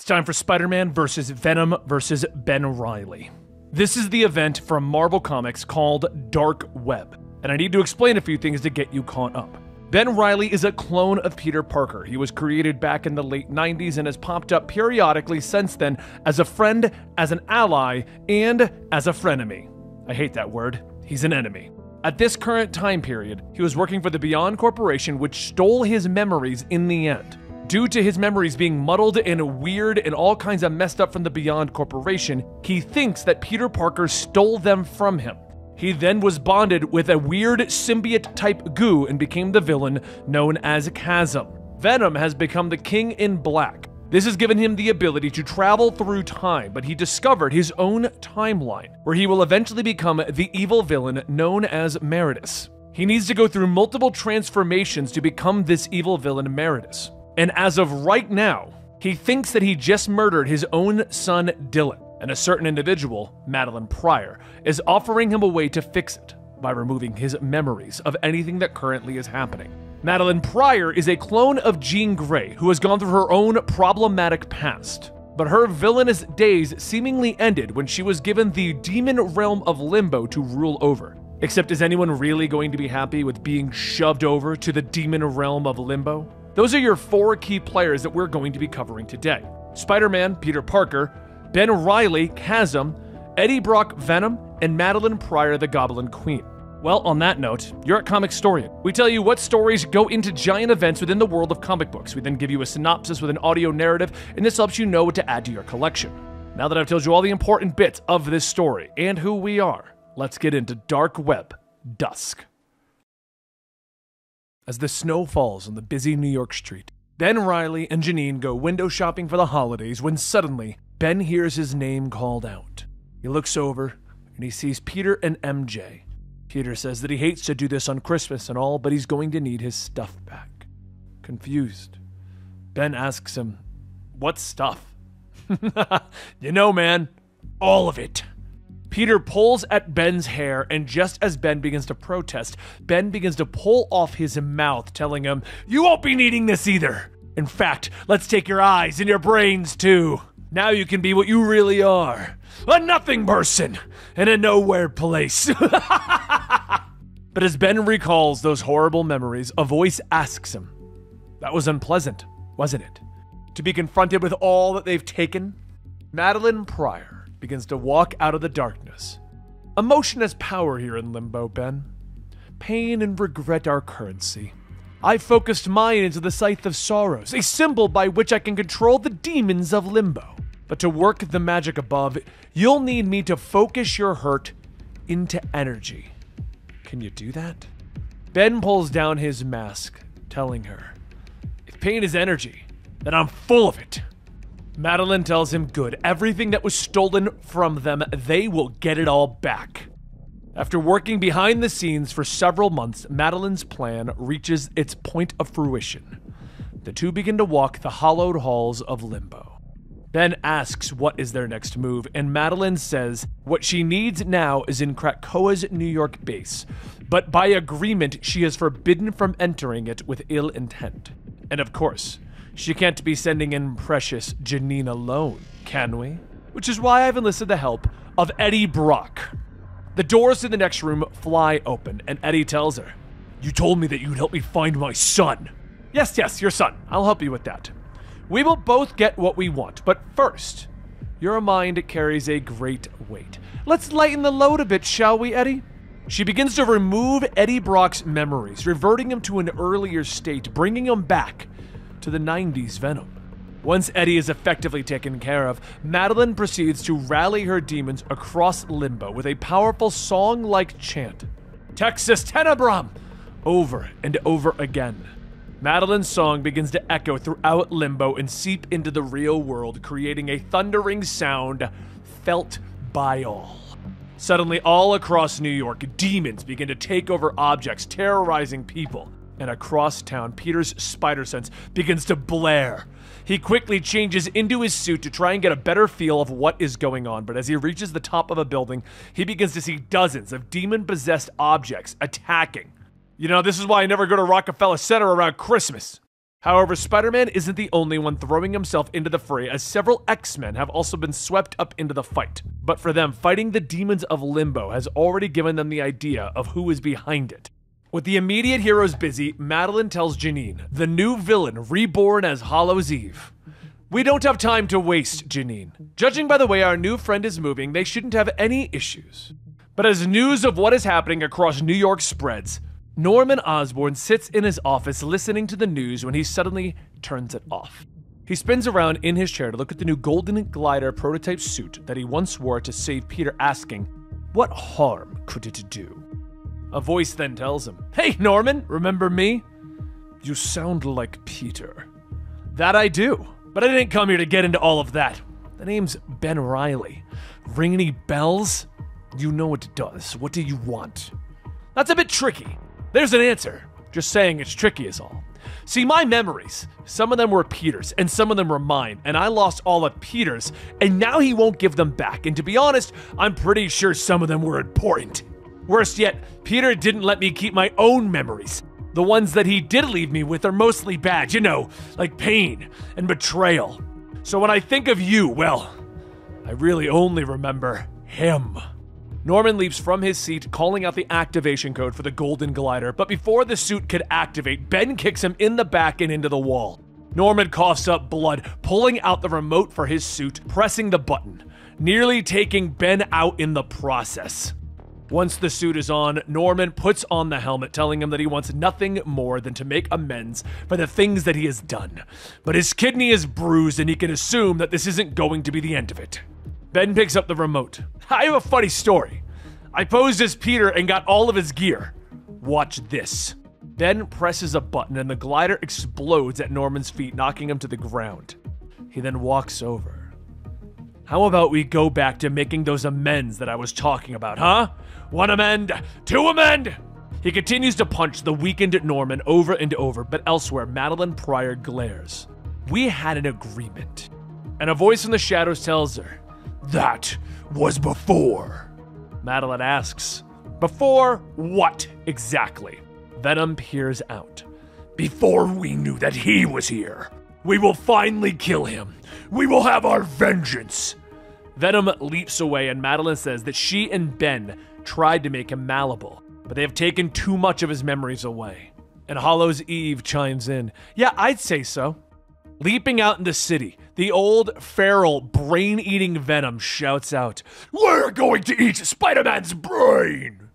It's time for Spider Man versus Venom versus Ben Reilly. This is the event from Marvel Comics called Dark Web, and I need to explain a few things to get you caught up. Ben Reilly is a clone of Peter Parker. He was created back in the late 90s and has popped up periodically since then as a friend, as an ally, and as a frenemy. I hate that word. He's an enemy. At this current time period, he was working for the Beyond Corporation, which stole his memories in the end. Due to his memories being muddled and weird and all kinds of messed up from the Beyond Corporation, he thinks that Peter Parker stole them from him. He then was bonded with a weird symbiote type goo and became the villain known as Chasm. Venom has become the King in Black. This has given him the ability to travel through time, but he discovered his own timeline, where he will eventually become the evil villain known as Meridius. He needs to go through multiple transformations to become this evil villain Meridius. And as of right now, he thinks that he just murdered his own son Dylan, and a certain individual, Madelyne Pryor, is offering him a way to fix it by removing his memories of anything that currently is happening. Madelyne Pryor is a clone of Jean Grey who has gone through her own problematic past. But her villainous days seemingly ended when she was given the demon realm of Limbo to rule over. Except, is anyone really going to be happy with being shoved over to the demon realm of Limbo? Those are your four key players that we're going to be covering today Spider Man, Peter Parker, Ben Reilly, Chasm, Eddie Brock, Venom, and Madelyne Pryor, the Goblin Queen. Well, on that note, you're at Comicstorian. We tell you what stories go into giant events within the world of comic books. We then give you a synopsis with an audio narrative, and this helps you know what to add to your collection. Now that I've told you all the important bits of this story and who we are, let's get into Dark Web Dusk. As the snow falls on the busy New York street, Ben Reilly and Janine go window shopping for the holidays when suddenly Ben hears his name called out. He looks over and he sees Peter and MJ. Peter says that he hates to do this on Christmas and all, but he's going to need his stuff back. Confused, Ben asks him, What stuff? you know, man, all of it. Peter pulls at Ben's hair, and just as Ben begins to protest, Ben begins to pull off his mouth, telling him, You won't be needing this either. In fact, let's take your eyes and your brains too. Now you can be what you really are a nothing person in a nowhere place. but as Ben recalls those horrible memories, a voice asks him, That was unpleasant, wasn't it? To be confronted with all that they've taken? Madelyne Pryor begins to walk out of the darkness. Emotion has power here in Limbo, Ben. Pain and regret are currency. I focused mine into the Scythe of Sorrows, a symbol by which I can control the demons of Limbo. But to work the magic above, you'll need me to focus your hurt into energy. Can you do that? Ben pulls down his mask, telling her, If pain is energy, then I'm full of it. Madelyne tells him, Good, everything that was stolen from them, they will get it all back. After working behind the scenes for several months, Madelyne's plan reaches its point of fruition. The two begin to walk the hollowed halls of Limbo. Ben asks what is their next move, and Madelyne says what she needs now is in Krakoa's New York base, but by agreement, she is forbidden from entering it with ill intent. And of course, she can't be sending in precious Janine alone, can we? Which is why I've enlisted the help of Eddie Brock. The doors to the next room fly open, and Eddie tells her, You told me that you'd help me find my son. Yes, yes, your son. I'll help you with that. We will both get what we want, but first, your mind carries a great weight. Let's lighten the load a bit, shall we, Eddie? She begins to remove Eddie Brock's memories, reverting him to an earlier state, bringing him back to the 90s Venom. Once Eddie is effectively taken care of, Madelyne proceeds to rally her demons across Limbo with a powerful song like chant Texas Tenebrum! over and over again. Madelyne's song begins to echo throughout Limbo and seep into the real world, creating a thundering sound felt by all. Suddenly, all across New York, demons begin to take over objects, terrorizing people and across town, Peter's spider sense begins to blare. He quickly changes into his suit to try and get a better feel of what is going on, but as he reaches the top of a building, he begins to see dozens of demon possessed objects attacking. You know, this is why I never go to Rockefeller Center around Christmas. However, Spider Man isn't the only one throwing himself into the fray, as several X Men have also been swept up into the fight. But for them, fighting the demons of Limbo has already given them the idea of who is behind it. With the immediate heroes busy, Madelyne tells Janine, the new villain reborn as Hallows Eve. We don't have time to waste, Janine. Judging by the way our new friend is moving, they shouldn't have any issues. But as news of what is happening across New York spreads, Norman Osborn sits in his office listening to the news when he suddenly turns it off. He spins around in his chair to look at the new Golden Glider prototype suit that he once wore to save Peter, asking, What harm could it do? A voice then tells him, Hey, Norman, remember me? You sound like Peter. That I do, but I didn't come here to get into all of that. The name's Ben Reilly. Ring any bells? You know it does. What do you want? That's a bit tricky. There's an answer. Just saying it's tricky is all. See, my memories, some of them were Peter's and some of them were mine, and I lost all of Peter's, and now he won't give them back. And to be honest, I'm pretty sure some of them were important. Worse yet, Peter didn't let me keep my own memories. The ones that he did leave me with are mostly bad, you know, like pain and betrayal. So when I think of you, well, I really only remember him. Norman leaps from his seat, calling out the activation code for the Golden Glider, but before the suit could activate, Ben kicks him in the back and into the wall. Norman coughs up blood, pulling out the remote for his suit, pressing the button, nearly taking Ben out in the process. Once the suit is on, Norman puts on the helmet, telling him that he wants nothing more than to make amends for the things that he has done. But his kidney is bruised, and he can assume that this isn't going to be the end of it. Ben picks up the remote. I have a funny story. I posed as Peter and got all of his gear. Watch this. Ben presses a button and the glider explodes at Norman's feet, knocking him to the ground. He then walks over. How about we go back to making those amends that I was talking about, huh? One amend, two amend! He continues to punch the weakened Norman over and over, but elsewhere, Madelyne Pryor glares. We had an agreement. And a voice in the shadows tells her, that was before. Madelyne asks, Before what exactly? Venom peers out. Before we knew that he was here. We will finally kill him. We will have our vengeance. Venom leaps away, and Madelyne says that she and Ben tried to make him malleable, but they have taken too much of his memories away. And Hallows Eve chimes in. Yeah, I'd say so. Leaping out in the city, the old, feral, brain eating Venom shouts out, We're going to eat Spider Man's brain!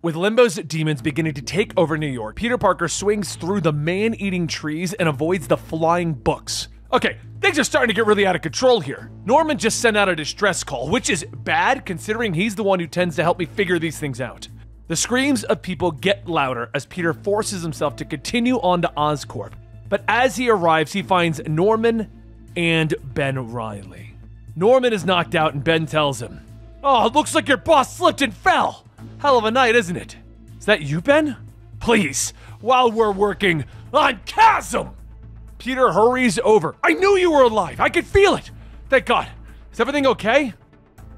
With Limbo's demons beginning to take over New York, Peter Parker swings through the man eating trees and avoids the flying books. Okay, things are starting to get really out of control here. Norman just sent out a distress call, which is bad considering he's the one who tends to help me figure these things out. The screams of people get louder as Peter forces himself to continue on to Oscorp, but as he arrives, he finds Norman and Ben Reilly. Norman is knocked out, and Ben tells him, Oh, it looks like your boss slipped and fell. Hell of a night, isn't it? Is that you, Ben? Please, while we're working on Chasm! Peter hurries over. I knew you were alive. I could feel it. Thank God. Is everything okay?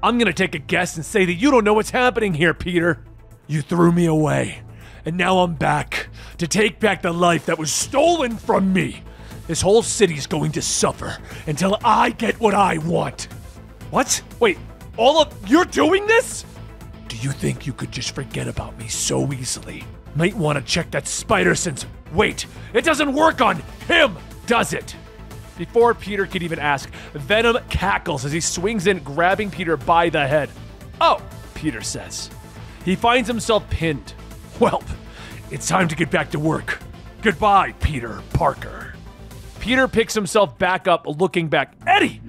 I'm gonna take a guess and say that you don't know what's happening here, Peter. You threw me away and now I'm back to take back the life that was stolen from me. This whole city's going to suffer until I get what I want. What? Wait, all of you're doing this? Do you think you could just forget about me so easily? Might want to check that spider sense. Wait, it doesn't work on him, does it? Before Peter could even ask, Venom cackles as he swings in, grabbing Peter by the head. Oh, Peter says. He finds himself pinned, well, it's time to get back to work. Goodbye, Peter Parker. Peter picks himself back up, looking back. Eddie!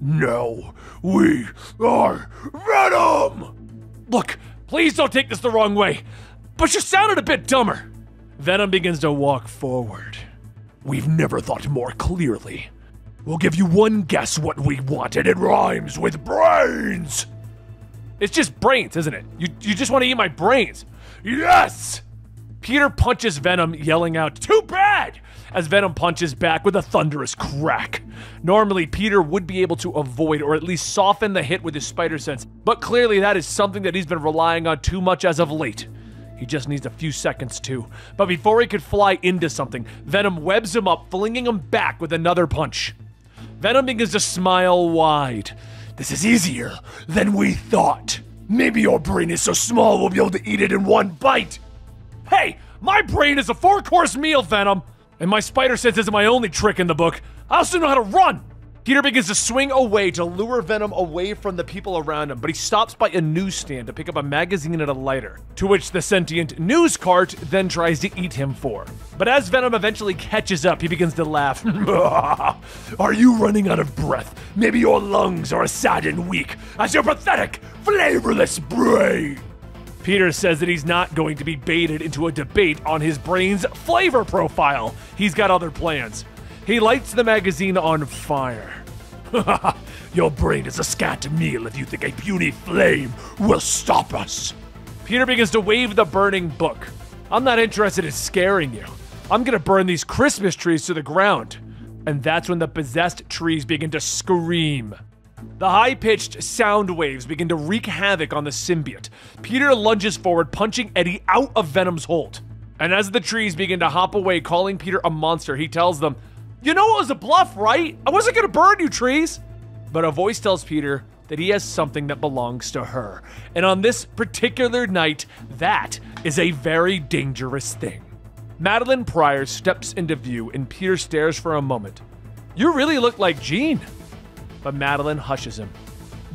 No, we are Venom! Look, please don't take this the wrong way, but you sounded a bit dumber. Venom begins to walk forward. We've never thought more clearly. We'll give you one guess what we want, and it rhymes with brains! It's just brains, isn't it? You, you just want to eat my brains. Yes! Peter punches Venom, yelling out, Too bad! As Venom punches back with a thunderous crack. Normally, Peter would be able to avoid or at least soften the hit with his spider sense, but clearly that is something that he's been relying on too much as of late. He just needs a few seconds too. But before he could fly into something, Venom webs him up, flinging him back with another punch. Venom begins to smile wide. This is easier than we thought. Maybe your brain is so small we'll be able to eat it in one bite. Hey, my brain is a four course meal, Venom! And my spider sense isn't my only trick in the book. I also know how to run! Peter begins to swing away to lure Venom away from the people around him, but he stops by a newsstand to pick up a magazine and a lighter, to which the sentient news cart then tries to eat him for. But as Venom eventually catches up, he begins to laugh. are you running out of breath? Maybe your lungs are as sad and weak as your pathetic, flavorless brain. Peter says that he's not going to be baited into a debate on his brain's flavor profile. He's got other plans. He lights the magazine on fire. Your brain is a scant meal if you think a puny flame will stop us. Peter begins to wave the burning book. I'm not interested in scaring you. I'm gonna burn these Christmas trees to the ground. And that's when the possessed trees begin to scream. The high pitched sound waves begin to wreak havoc on the symbiote. Peter lunges forward, punching Eddie out of Venom's hold. And as the trees begin to hop away, calling Peter a monster, he tells them, you know it was a bluff, right? I wasn't gonna burn you, trees. But a voice tells Peter that he has something that belongs to her. And on this particular night, that is a very dangerous thing. Madelyne Pryor steps into view, and Peter stares for a moment. You really look like Jean. But Madelyne hushes him.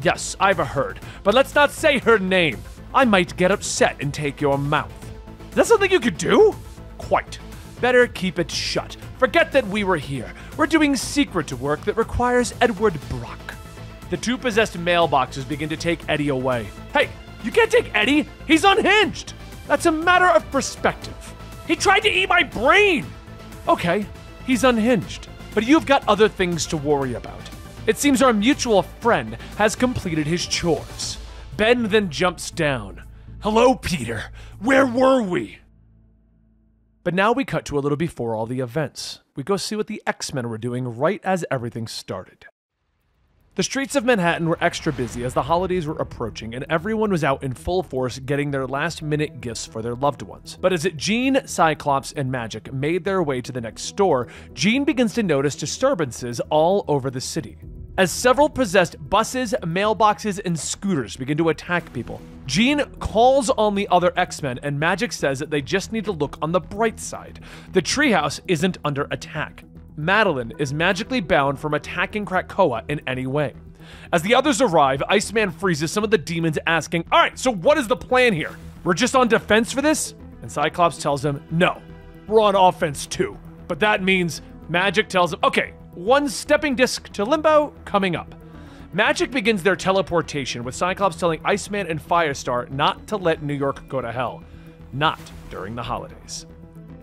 Yes, I've heard, but let's not say her name. I might get upset and take your mouth. Is that something you could do? Quite. Better keep it shut. Forget that we were here. We're doing secret work that requires Edward Brock. The two possessed mailboxes begin to take Eddie away. Hey, you can't take Eddie! He's unhinged! That's a matter of perspective. He tried to eat my brain! Okay, he's unhinged, but you've got other things to worry about. It seems our mutual friend has completed his chores. Ben then jumps down. Hello, Peter. Where were we? But now we cut to a little before all the events. We go see what the X Men were doing right as everything started. The streets of Manhattan were extra busy as the holidays were approaching, and everyone was out in full force getting their last minute gifts for their loved ones. But as Jean, Cyclops, and Magik made their way to the next store, Jean begins to notice disturbances all over the city as several possessed buses, mailboxes, and scooters begin to attack people. Jean calls on the other X Men, and Magik says that they just need to look on the bright side. The treehouse isn't under attack. Madeline is magically bound from attacking Krakoa in any way. As the others arrive, Iceman freezes some of the demons, asking, Alright, so what is the plan here? We're just on defense for this? And Cyclops tells him, No, we're on offense too. But that means Magik tells him, Okay, one stepping disc to limbo coming up. Magik begins their teleportation with Cyclops telling Iceman and Firestar not to let New York go to hell. Not during the holidays.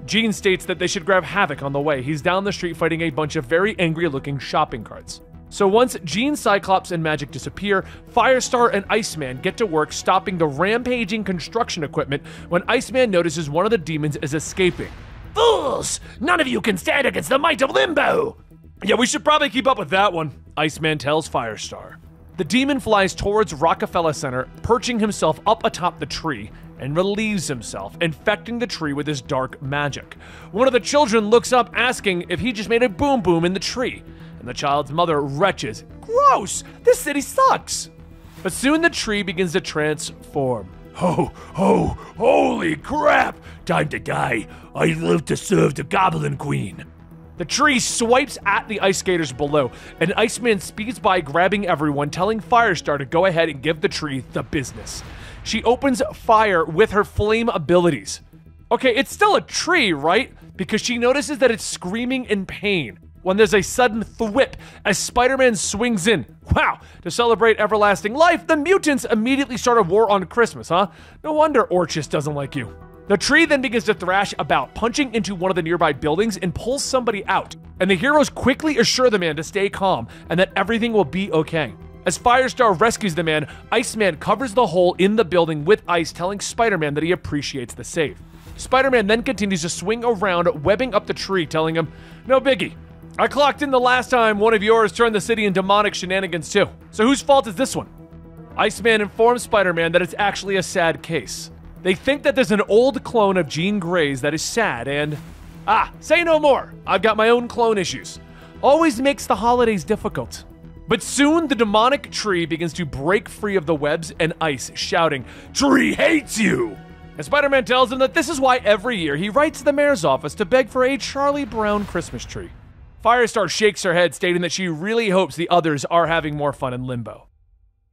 Jean states that they should grab Havok on the way. He's down the street fighting a bunch of very angry looking shopping carts. So once Jean, Cyclops, and Magik disappear, Firestar and Iceman get to work stopping the rampaging construction equipment when Iceman notices one of the demons is escaping. Fools! None of you can stand against the might of Limbo! Yeah, we should probably keep up with that one, Iceman tells Firestar. The demon flies towards Rockefeller Center, perching himself up atop the tree, and relieves himself, infecting the tree with his dark magic. One of the children looks up, asking if he just made a boom boom in the tree, and the child's mother retches. Gross! This city sucks! But soon the tree begins to transform. Oh, oh, holy crap! Time to die. I live to serve the Goblin Queen. The tree swipes at the ice skaters below, and Iceman speeds by, grabbing everyone, telling Firestar to go ahead and give the tree the business. She opens fire with her flame abilities. Okay, it's still a tree, right? Because she notices that it's screaming in pain when there's a sudden thwip as Spider Man swings in. Wow, to celebrate everlasting life, the mutants immediately start a war on Christmas, huh? No wonder Orchis doesn't like you. The tree then begins to thrash about, punching into one of the nearby buildings and pulls somebody out. And the heroes quickly assure the man to stay calm and that everything will be okay. As Firestar rescues the man, Iceman covers the hole in the building with ice, telling Spider Man that he appreciates the save. Spider Man then continues to swing around, webbing up the tree, telling him, No biggie. I clocked in the last time one of yours turned the city in demonic shenanigans too. So whose fault is this one? Iceman informs Spider Man that it's actually a sad case. They think that there's an old clone of Jean Grey's that is sad and. Ah, say no more. I've got my own clone issues. Always makes the holidays difficult. But soon the demonic tree begins to break free of the webs and ice, shouting, Tree hates you! And Spider Man tells him that this is why every year he writes to the mayor's office to beg for a Charlie Brown Christmas tree. Firestar shakes her head, stating that she really hopes the others are having more fun in Limbo.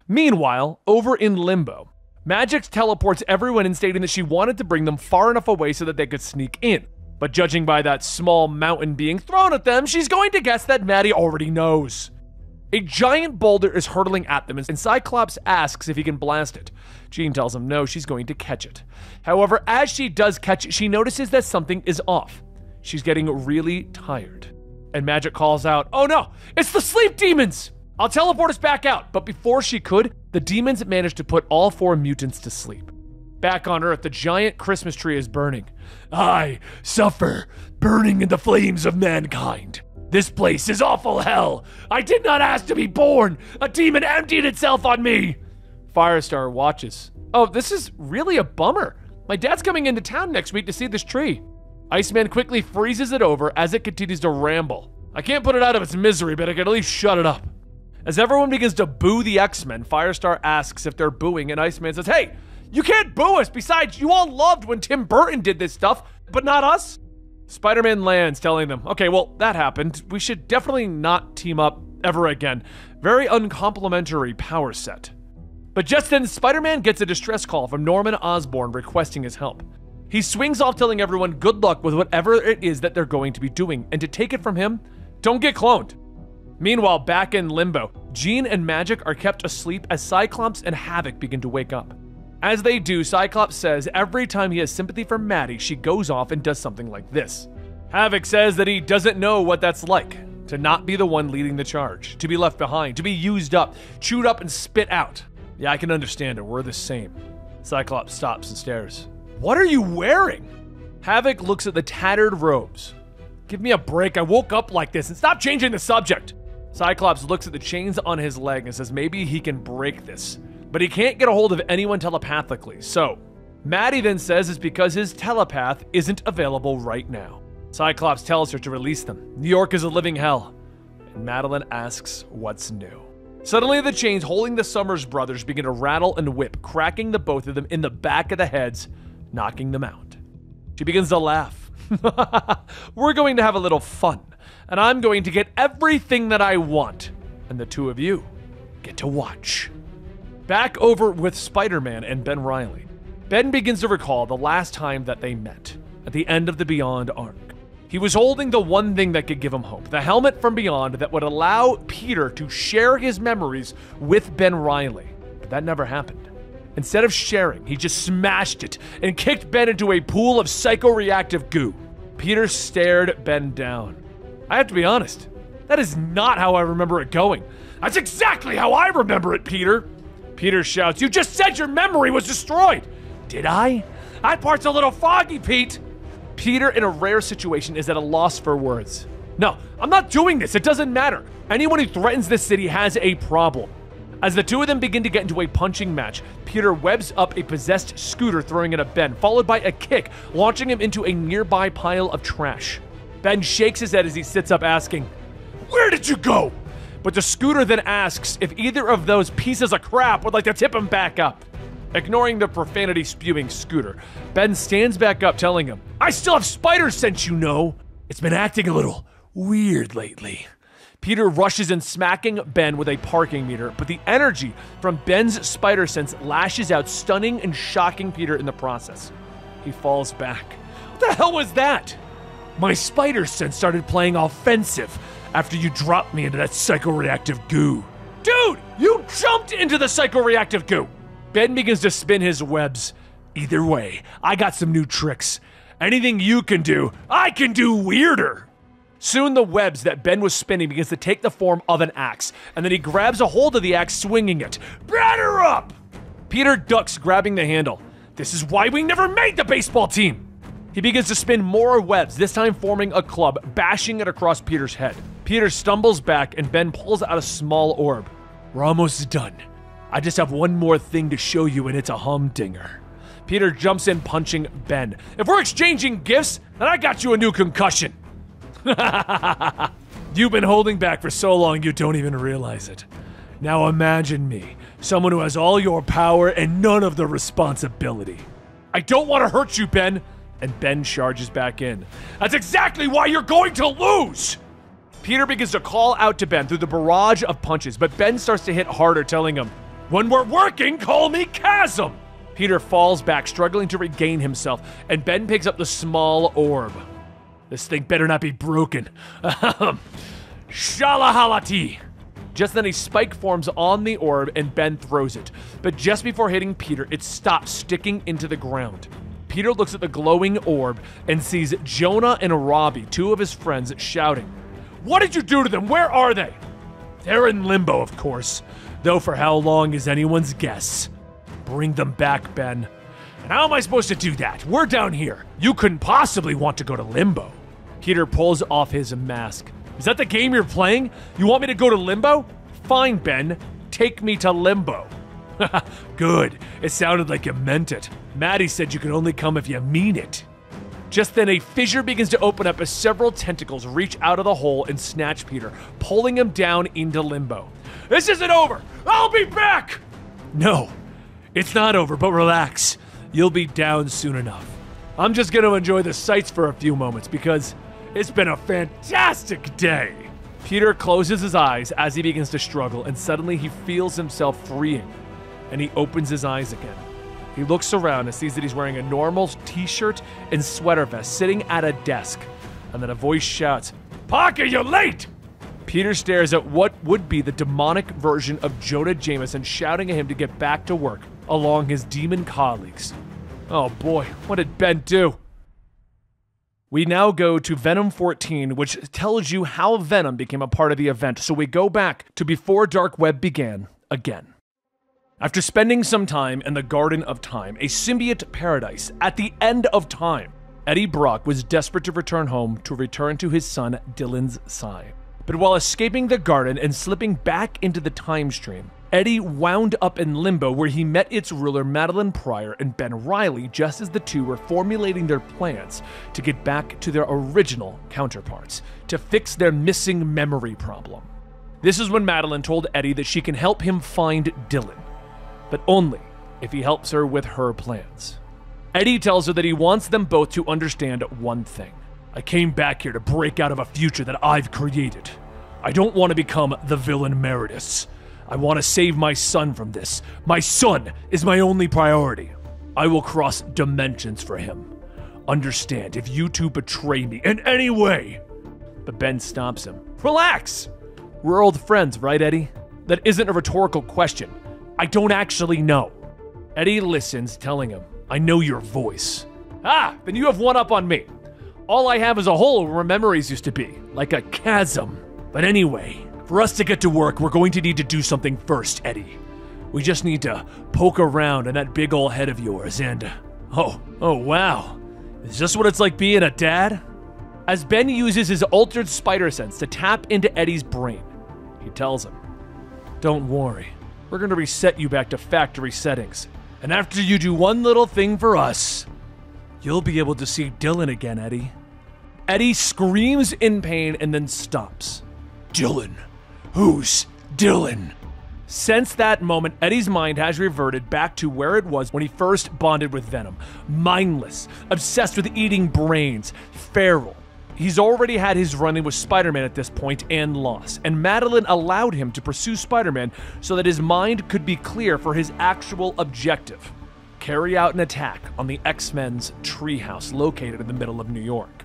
Meanwhile, over in Limbo, Magik teleports everyone in, stating that she wanted to bring them far enough away so that they could sneak in. But judging by that small mountain being thrown at them, she's going to guess that Maddie already knows. A giant boulder is hurtling at them, and Cyclops asks if he can blast it. Jean tells him no, she's going to catch it. However, as she does catch it, she notices that something is off. She's getting really tired. And Magik calls out, Oh no, it's the sleep demons! I'll teleport us back out. But before she could, the demons managed to put all four mutants to sleep. Back on Earth, the giant Christmas tree is burning. I suffer, burning in the flames of mankind. This place is awful hell. I did not ask to be born. A demon emptied itself on me. Firestar watches. Oh, this is really a bummer. My dad's coming into town next week to see this tree. Iceman quickly freezes it over as it continues to ramble. I can't put it out of its misery, but I can at least shut it up. As everyone begins to boo the X Men, Firestar asks if they're booing, and Iceman says, Hey, you can't boo us. Besides, you all loved when Tim Burton did this stuff, but not us. Spider Man lands, telling them, okay, well, that happened. We should definitely not team up ever again. Very uncomplimentary power set. But just then, Spider Man gets a distress call from Norman Osborn requesting his help. He swings off, telling everyone good luck with whatever it is that they're going to be doing, and to take it from him, don't get cloned. Meanwhile, back in Limbo, Jean and Magik are kept asleep as Cyclops and Havok begin to wake up. As they do, Cyclops says every time he has sympathy for Maddie, she goes off and does something like this. Havok says that he doesn't know what that's like to not be the one leading the charge, to be left behind, to be used up, chewed up, and spit out. Yeah, I can understand it. We're the same. Cyclops stops and stares. What are you wearing? Havok looks at the tattered robes. Give me a break. I woke up like this and stop changing the subject. Cyclops looks at the chains on his leg and says maybe he can break this but he can't get a hold of anyone telepathically. So, Maddie then says it's because his telepath isn't available right now. Cyclops tells her to release them. New York is a living hell. And Madelyne asks what's new. Suddenly, the chains holding the Summers brothers begin to rattle and whip, cracking the both of them in the back of the heads, knocking them out. She begins to laugh. We're going to have a little fun, and I'm going to get everything that I want, and the two of you get to watch. Back over with Spider Man and Ben Reilly. Ben begins to recall the last time that they met, at the end of the Beyond arc. He was holding the one thing that could give him hope the helmet from Beyond that would allow Peter to share his memories with Ben Reilly. But that never happened. Instead of sharing, he just smashed it and kicked Ben into a pool of psychoreactive goo. Peter stared Ben down. I have to be honest, that is not how I remember it going. That's exactly how I remember it, Peter. Peter shouts, You just said your memory was destroyed! Did I? That part's a little foggy, Pete! Peter, in a rare situation, is at a loss for words. No, I'm not doing this. It doesn't matter. Anyone who threatens this city has a problem. As the two of them begin to get into a punching match, Peter webs up a possessed scooter, throwing it at Ben, followed by a kick, launching him into a nearby pile of trash. Ben shakes his head as he sits up, asking, Where did you go? but the scooter then asks if either of those pieces of crap would like to tip him back up. Ignoring the profanity spewing scooter, Ben stands back up, telling him, I still have spider sense, you know. It's been acting a little weird lately. Peter rushes in, smacking Ben with a parking meter, but the energy from Ben's spider sense lashes out, stunning and shocking Peter in the process. He falls back. What the hell was that? My spider sense started playing offensive after you dropped me into that psychoreactive goo. Dude, you jumped into the psychoreactive goo! Ben begins to spin his webs. Either way, I got some new tricks. Anything you can do, I can do weirder. Soon the webs that Ben was spinning begins to take the form of an axe, and then he grabs a hold of the axe, swinging it. Batter up! Peter ducks, grabbing the handle. This is why we never made the baseball team! He begins to spin more webs, this time forming a club, bashing it across Peter's head. Peter stumbles back and Ben pulls out a small orb. We're almost done. I just have one more thing to show you, and it's a humdinger. Peter jumps in, punching Ben. If we're exchanging gifts, then I got you a new concussion. You've been holding back for so long you don't even realize it. Now imagine me, someone who has all your power and none of the responsibility. I don't want to hurt you, Ben. And Ben charges back in. That's exactly why you're going to lose! Peter begins to call out to Ben through the barrage of punches, but Ben starts to hit harder, telling him, When we're working, call me Chasm! Peter falls back, struggling to regain himself, and Ben picks up the small orb. This thing better not be broken. Shalahalati! Just then, a spike forms on the orb and Ben throws it. But just before hitting Peter, it stops sticking into the ground. Peter looks at the glowing orb and sees Jonah and Robbie, two of his friends, shouting, What did you do to them? Where are they? They're in limbo, of course, though for how long is anyone's guess. Bring them back, Ben. And how am I supposed to do that? We're down here. You couldn't possibly want to go to limbo. Peter pulls off his mask. Is that the game you're playing? You want me to go to limbo? Fine, Ben. Take me to limbo. Good. It sounded like you meant it. Maddie said you can only come if you mean it. Just then, a fissure begins to open up as several tentacles reach out of the hole and snatch Peter, pulling him down into limbo. This isn't over! I'll be back! No, it's not over, but relax. You'll be down soon enough. I'm just gonna enjoy the sights for a few moments because it's been a fantastic day. Peter closes his eyes as he begins to struggle, and suddenly he feels himself freeing, and he opens his eyes again. He looks around and sees that he's wearing a normal t shirt and sweater vest sitting at a desk, and then a voice shouts, Parker, you're late! Peter stares at what would be the demonic version of Jonah Jameson shouting at him to get back to work along his demon colleagues. Oh boy, what did Ben do? We now go to Venom 14, which tells you how Venom became a part of the event. So we go back to before Dark Web began again. After spending some time in the Garden of Time, a symbiote paradise, at the end of time, Eddie Brock was desperate to return home to return to his son Dylan's side. But while escaping the garden and slipping back into the time stream, Eddie wound up in limbo where he met its ruler Madelyne Pryor and Ben Reilly just as the two were formulating their plans to get back to their original counterparts to fix their missing memory problem. This is when Madelyne told Eddie that she can help him find Dylan, but only if he helps her with her plans. Eddie tells her that he wants them both to understand one thing. I came back here to break out of a future that I've created. I don't want to become the villain Meridius. I want to save my son from this. My son is my only priority. I will cross dimensions for him. Understand if you two betray me in any way. But Ben stops him. Relax. We're old friends, right, Eddie? That isn't a rhetorical question. I don't actually know. Eddie listens, telling him, I know your voice. Ah, then you have one up on me. All I have is a hole where memories used to be, like a chasm. But anyway, for us to get to work, we're going to need to do something first, Eddie. We just need to poke around in that big ol' head of yours and. Oh, oh wow. Is this what it's like being a dad? As Ben uses his altered spider sense to tap into Eddie's brain, he tells him, Don't worry, we're going to reset you back to factory settings. And after you do one little thing for us, you'll be able to see Dylan again, Eddie. Eddie screams in pain and then stops. Dylan. Who's Dylan? Since that moment, Eddie's mind has reverted back to where it was when he first bonded with Venom. Mindless, obsessed with eating brains, feral. He's already had his run in with Spider Man at this point and lost, and Madelyne allowed him to pursue Spider Man so that his mind could be clear for his actual objective carry out an attack on the X Men's treehouse located in the middle of New York.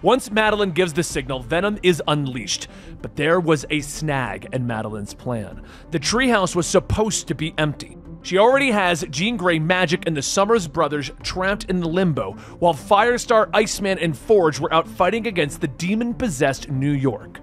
Once Madelyne gives the signal, Venom is unleashed. But there was a snag in Madelyne's plan. The treehouse was supposed to be empty. She already has Jean Grey, Magik and the Summers brothers trapped in the limbo, while Firestar, Iceman, and Forge were out fighting against the demon possessed New York.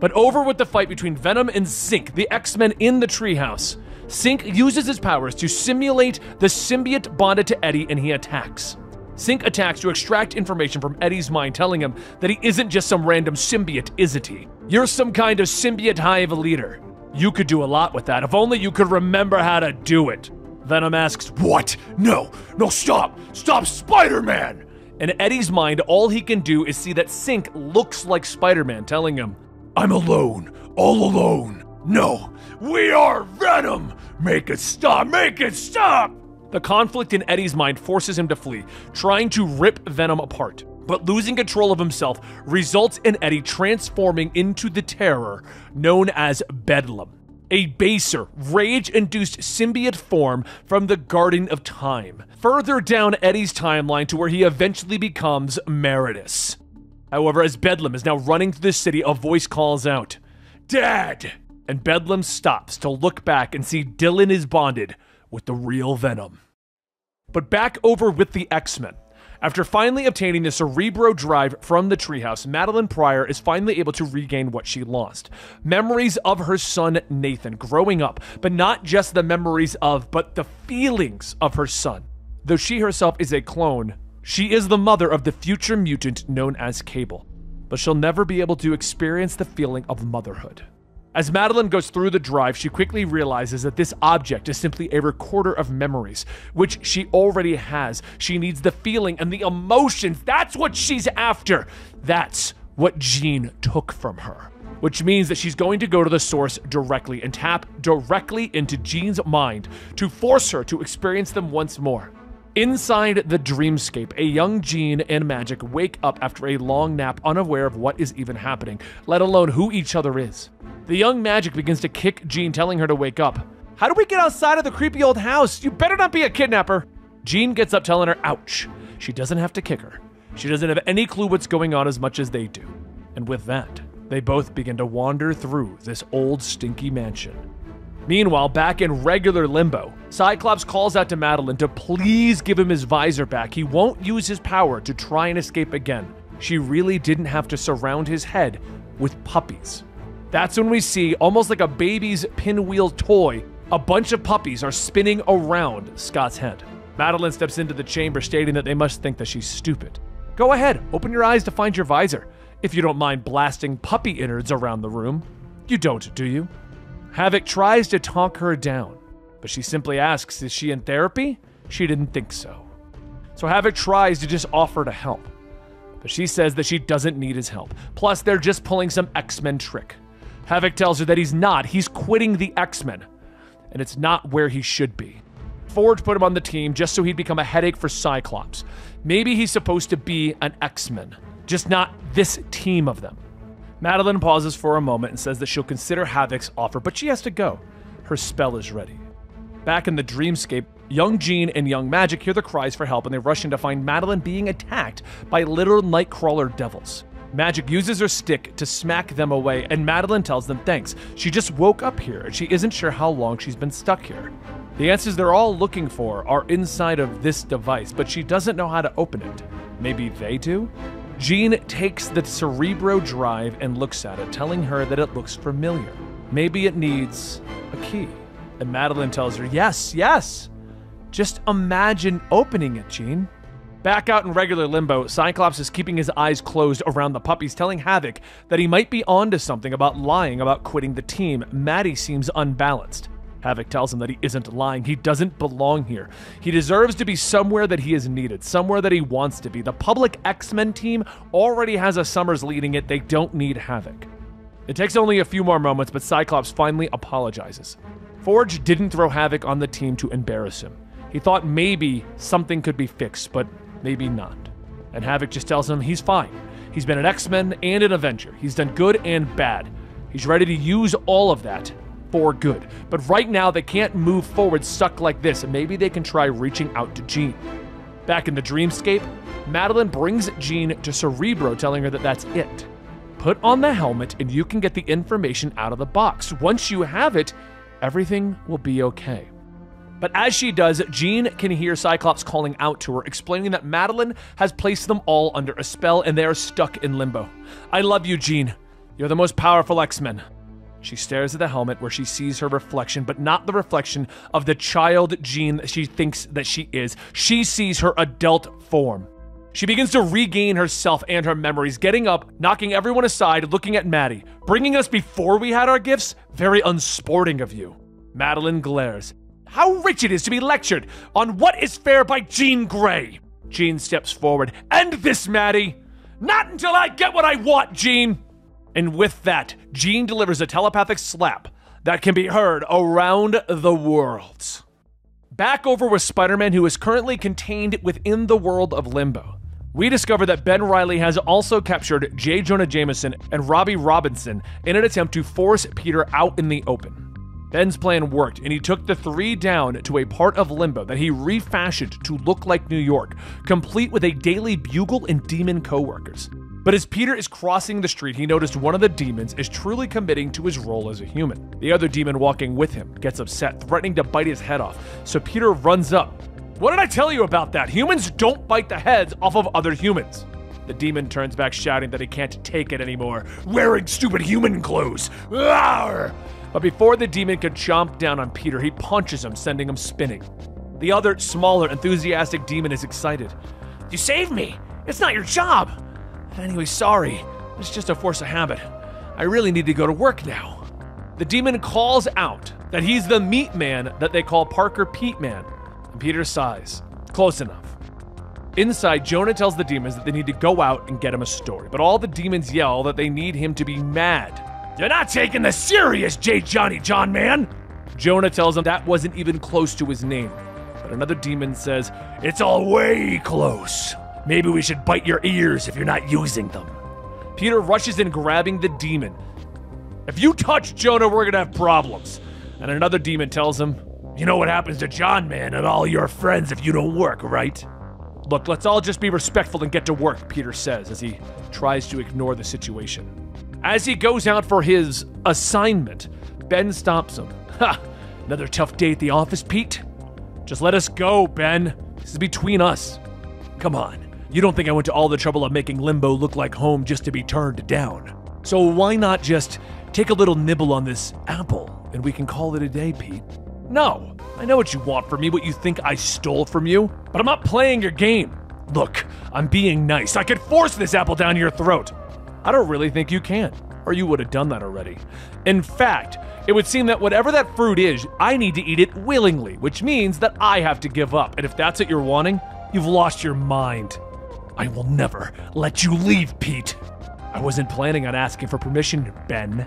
But over with the fight between Venom and Synch, the X Men in the treehouse. Synch uses his powers to simulate the symbiote bonded to Eddie and he attacks. Synch attacks to extract information from Eddie's mind, telling him that he isn't just some random symbiote, isn't he? You're some kind of symbiote hive leader. You could do a lot with that if only you could remember how to do it. Venom asks, What? No, no, stop! Stop, Spider Man! In Eddie's mind, all he can do is see that Synch looks like Spider Man, telling him, I'm alone, all alone. No, we are Venom! Make it stop, make it stop! The conflict in Eddie's mind forces him to flee, trying to rip Venom apart. But losing control of himself results in Eddie transforming into the terror known as Bedlam, a baser, rage induced symbiote form from the Garden of Time, further down Eddie's timeline to where he eventually becomes Meridius. However, as Bedlam is now running through the city, a voice calls out, Dad! And Bedlam stops to look back and see Dylan is bonded with the real Venom. But back over with the X Men. After finally obtaining the Cerebro drive from the treehouse, Madelyne Pryor is finally able to regain what she lost. Memories of her son Nathan growing up, but not just the memories of, but the feelings of her son. Though she herself is a clone, she is the mother of the future mutant known as Cable. But she'll never be able to experience the feeling of motherhood. As Madelyne goes through the drive, she quickly realizes that this object is simply a recorder of memories, which she already has. She needs the feeling and the emotions. That's what she's after. That's what Jean took from her. Which means that she's going to go to the source directly and tap directly into Jean's mind to force her to experience them once more. Inside the dreamscape, a young Jean and Magik wake up after a long nap, unaware of what is even happening, let alone who each other is. The young Magik begins to kick Jean, telling her to wake up. How do we get outside of the creepy old house? You better not be a kidnapper. Jean gets up, telling her, ouch. She doesn't have to kick her. She doesn't have any clue what's going on as much as they do. And with that, they both begin to wander through this old, stinky mansion. Meanwhile, back in regular limbo, Cyclops calls out to Madelyne to please give him his visor back. He won't use his power to try and escape again. She really didn't have to surround his head with puppies. That's when we see, almost like a baby's pinwheel toy, a bunch of puppies are spinning around Scott's head. Madelyne steps into the chamber, stating that they must think that she's stupid. Go ahead, open your eyes to find your visor, if you don't mind blasting puppy innards around the room. You don't, do you? Havok tries to talk her down, but she simply asks, Is she in therapy? She didn't think so. So Havok tries to just offer to help, but she says that she doesn't need his help. Plus, they're just pulling some X Men trick. Havok tells her that he's not, he's quitting the X Men, and it's not where he should be. Forge put him on the team just so he'd become a headache for Cyclops. Maybe he's supposed to be an X Men, just not this team of them. Madelyne pauses for a moment and says that she'll consider Havok's offer, but she has to go. Her spell is ready. Back in the dreamscape, young Jean and young Magik hear the cries for help and they rush in to find Madelyne being attacked by little Nightcrawler devils. Magik uses her stick to smack them away, and Madelyne tells them thanks. She just woke up here and she isn't sure how long she's been stuck here. The answers they're all looking for are inside of this device, but she doesn't know how to open it. Maybe they do? Jean takes the Cerebro drive and looks at it, telling her that it looks familiar. Maybe it needs a key. And Madelyne tells her, Yes, yes. Just imagine opening it, Jean. Back out in regular limbo, Cyclops is keeping his eyes closed around the puppies, telling Havok that he might be onto something about lying about quitting the team. Maddie seems unbalanced. Havok tells him that he isn't lying. He doesn't belong here. He deserves to be somewhere that he is needed, somewhere that he wants to be. The public X Men team already has a Summers leading it. They don't need Havok. It takes only a few more moments, but Cyclops finally apologizes. Forge didn't throw Havok on the team to embarrass him. He thought maybe something could be fixed, but maybe not. And Havok just tells him he's fine. He's been an X Men and an Avenger. He's done good and bad. He's ready to use all of that for good. But right now, they can't move forward stuck like this, and maybe they can try reaching out to Jean. Back in the dreamscape, Madelyne brings Jean to Cerebro, telling her that that's it. Put on the helmet, and you can get the information out of the box. Once you have it, everything will be okay. But as she does, Jean can hear Cyclops calling out to her, explaining that Madelyne has placed them all under a spell and they are stuck in limbo. I love you, Jean. You're the most powerful X Men. She stares at the helmet where she sees her reflection, but not the reflection of the child Jean that she thinks that she is. She sees her adult form. She begins to regain herself and her memories, getting up, knocking everyone aside, looking at Maddie. Bringing us before we had our gifts? Very unsporting of you. Madelyne glares. How rich it is to be lectured on what is fair by Jean Grey. Jean steps forward. End this, Maddie! Not until I get what I want, Jean! And with that, Jean delivers a telepathic slap that can be heard around the world. Back over with Spider Man, who is currently contained within the world of Limbo. We discover that Ben Reilly has also captured J. Jonah Jameson and Robbie Robinson in an attempt to force Peter out in the open. Ben's plan worked, and he took the three down to a part of Limbo that he refashioned to look like New York, complete with a Daily Bugle and demon co workers. But as Peter is crossing the street, he noticed one of the demons is truly committing to his role as a human. The other demon walking with him gets upset, threatening to bite his head off. So Peter runs up. What did I tell you about that? Humans don't bite the heads off of other humans. The demon turns back, shouting that he can't take it anymore, wearing stupid human clothes. Arr! But before the demon could chomp down on Peter, he punches him, sending him spinning. The other, smaller, enthusiastic demon is excited. You saved me! It's not your job! Anyway, sorry. It's just a force of habit. I really need to go to work now. The demon calls out that he's the meat man that they call Parker Pete Man. And Peter sighs. Close enough. Inside, Jonah tells the demons that they need to go out and get him a story, but all the demons yell that they need him to be mad. You're not taking this serious, J. Johnny John Man! Jonah tells him that wasn't even close to his name. But another demon says, It's all way close. Maybe we should bite your ears if you're not using them. Peter rushes in, grabbing the demon. If you touch Jonah, we're gonna have problems. And another demon tells him, You know what happens to John Man and all your friends if you don't work, right? Look, let's all just be respectful and get to work, Peter says as he tries to ignore the situation. As he goes out for his assignment, Ben stops him. Ha! Another tough day at the office, Pete? Just let us go, Ben. This is between us. Come on. You don't think I went to all the trouble of making Limbo look like home just to be turned down. So why not just take a little nibble on this apple and we can call it a day, Pete? No, I know what you want from me, what you think I stole from you, but I'm not playing your game. Look, I'm being nice. I could force this apple down your throat. I don't really think you can, or you would have done that already. In fact, it would seem that whatever that fruit is, I need to eat it willingly, which means that I have to give up. And if that's what you're wanting, you've lost your mind. I will never let you leave, Pete. I wasn't planning on asking for permission, Ben.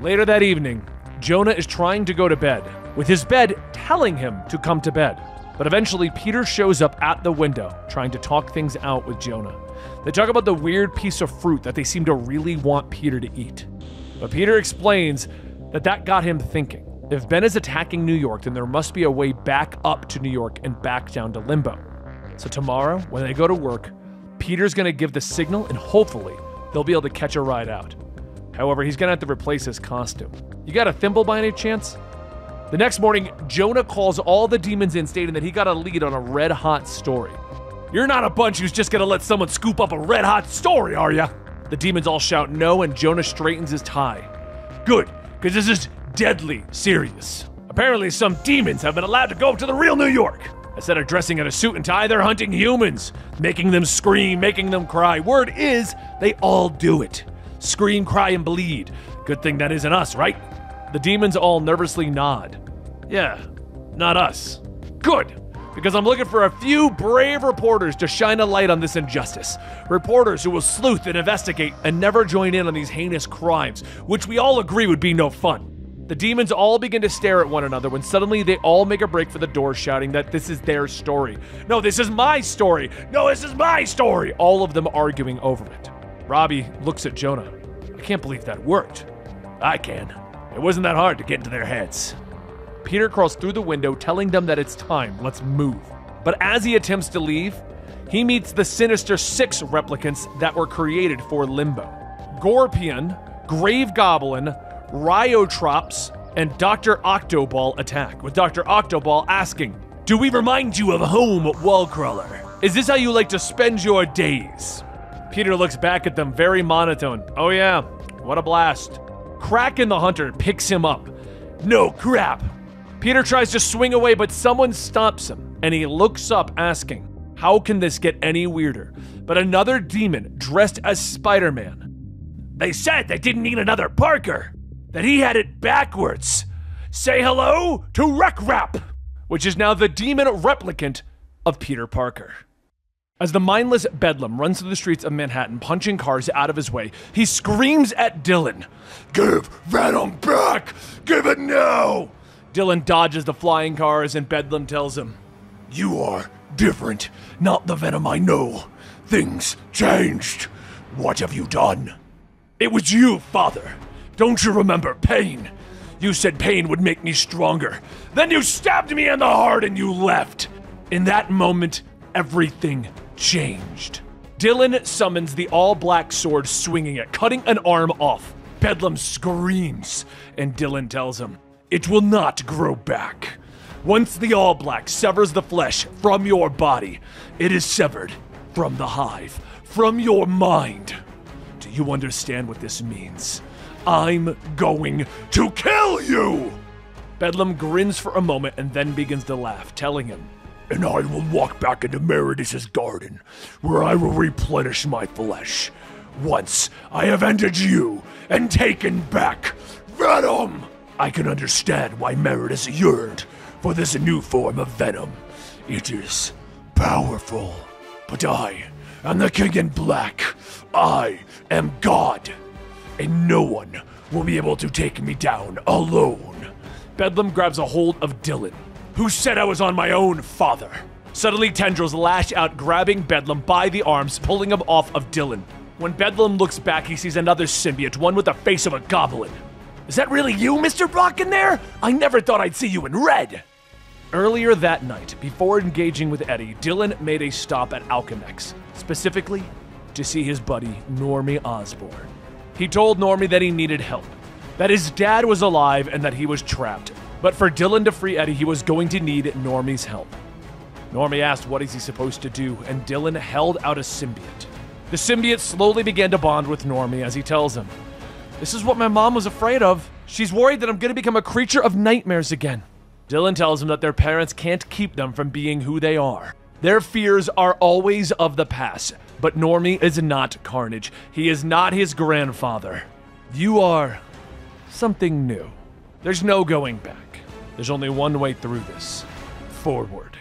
Later that evening, Jonah is trying to go to bed, with his bed telling him to come to bed. But eventually, Peter shows up at the window, trying to talk things out with Jonah. They talk about the weird piece of fruit that they seem to really want Peter to eat. But Peter explains that that got him thinking. If Ben is attacking New York, then there must be a way back up to New York and back down to Limbo. So tomorrow, when they go to work, Peter's gonna give the signal and hopefully they'll be able to catch a ride out. However, he's gonna have to replace his costume. You got a thimble by any chance? The next morning, Jonah calls all the demons in, stating that he got a lead on a red hot story. You're not a bunch who's just gonna let someone scoop up a red hot story, are ya? The demons all shout no, and Jonah straightens his tie. Good, because this is deadly serious. Apparently, some demons have been allowed to go up to the real New York. Instead of dressing in a suit and tie, they're hunting humans, making them scream, making them cry. Word is, they all do it. Scream, cry, and bleed. Good thing that isn't us, right? The demons all nervously nod. Yeah, not us. Good, because I'm looking for a few brave reporters to shine a light on this injustice. Reporters who will sleuth and investigate and never join in on these heinous crimes, which we all agree would be no fun. The demons all begin to stare at one another when suddenly they all make a break for the door, shouting that this is their story. No, this is my story. No, this is my story. All of them arguing over it. Robbie looks at Jonah. I can't believe that worked. I can. It wasn't that hard to get into their heads. Peter crawls through the window, telling them that it's time. Let's move. But as he attempts to leave, he meets the sinister six replicants that were created for Limbo Gorpion, Grave Goblin, Ryotrops, and Dr. Octoball attack, with Dr. Octoball asking, Do we remind you of home, Wallcrawler? Is this how you like to spend your days? Peter looks back at them, very monotone. Oh, yeah, what a blast. Kraken the Hunter picks him up. No crap. Peter tries to swing away, but someone stops him, and he looks up, asking, How can this get any weirder? But another demon dressed as Spider Man. They said they didn't need another Parker that he had it backwards. Say hello to Rekrap, which is now the demon replicant of Peter Parker. As the mindless Bedlam runs through the streets of Manhattan, punching cars out of his way, he screams at Dylan, Give Venom back! Give it now! Dylan dodges the flying cars, and Bedlam tells him, You are different, not the Venom I know. Things changed. What have you done? It was you, father. Don't you remember pain? You said pain would make me stronger. Then you stabbed me in the heart and you left. In that moment, everything changed. Dylan summons the all black sword, swinging it, cutting an arm off. Bedlam screams, and Dylan tells him, It will not grow back. Once the all black severs the flesh from your body, it is severed from the hive, from your mind. Do you understand what this means? I'm going to kill you! Bedlam grins for a moment and then begins to laugh, telling him, And I will walk back into Meridius's garden, where I will replenish my flesh. Once I have ended you and taken back Venom! I can understand why Meridius yearned for this new form of Venom. It is powerful. But I am the King in Black. I am God. And no one will be able to take me down alone. Bedlam grabs a hold of Dylan. Who said I was on my own, father? Suddenly, tendrils lash out, grabbing Bedlam by the arms, pulling him off of Dylan. When Bedlam looks back, he sees another symbiote, one with the face of a goblin. Is that really you, Mr. Brock, in there? I never thought I'd see you in red. Earlier that night, before engaging with Eddie, Dylan made a stop at Alchemax, specifically to see his buddy, Normie Osborn. He told Normie that he needed help, that his dad was alive and that he was trapped. But for Dylan to free Eddie, he was going to need Normie's help. Normie asked what is he supposed to do, and Dylan held out a symbiote. The symbiote slowly began to bond with Normie as he tells him, This is what my mom was afraid of. She's worried that I'm to become a creature of nightmares again. Dylan tells him that their parents can't keep them from being who they are. Their fears are always of the past, but Normie is not Carnage. He is not his grandfather. You are something new. There's no going back. There's only one way through this forward.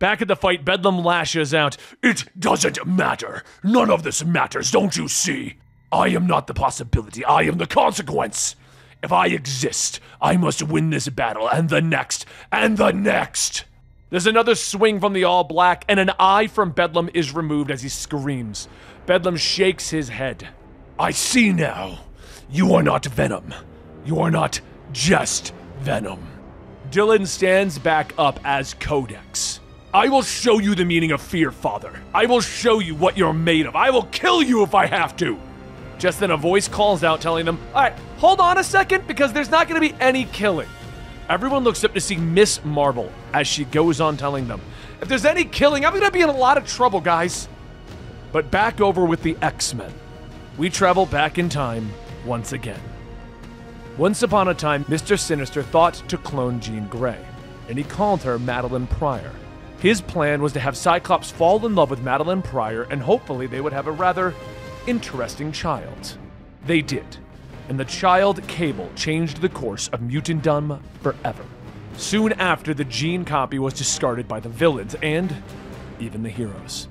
Back at the fight, Bedlam lashes out. It doesn't matter. None of this matters, don't you see? I am not the possibility, I am the consequence. If I exist, I must win this battle and the next and the next. There's another swing from the All Black, and an eye from Bedlam is removed as he screams. Bedlam shakes his head. I see now. You are not Venom. You are not just Venom. Dylan stands back up as Codex. I will show you the meaning of fear, Father. I will show you what you're made of. I will kill you if I have to. Just then, a voice calls out, telling them, All right, hold on a second, because there's not going to be any killing. Everyone looks up to see Miss Marvel as she goes on telling them, If there's any killing, I'm going to be in a lot of trouble, guys. But back over with the X Men. We travel back in time once again. Once upon a time, Mr. Sinister thought to clone Jean Grey, and he called her Madelyne Pryor. His plan was to have Cyclops fall in love with Madelyne Pryor, and hopefully they would have a rather interesting child. They did, and the child Cable changed the course of mutantdom forever. Soon after, the Jean copy was discarded by the villains and even the heroes.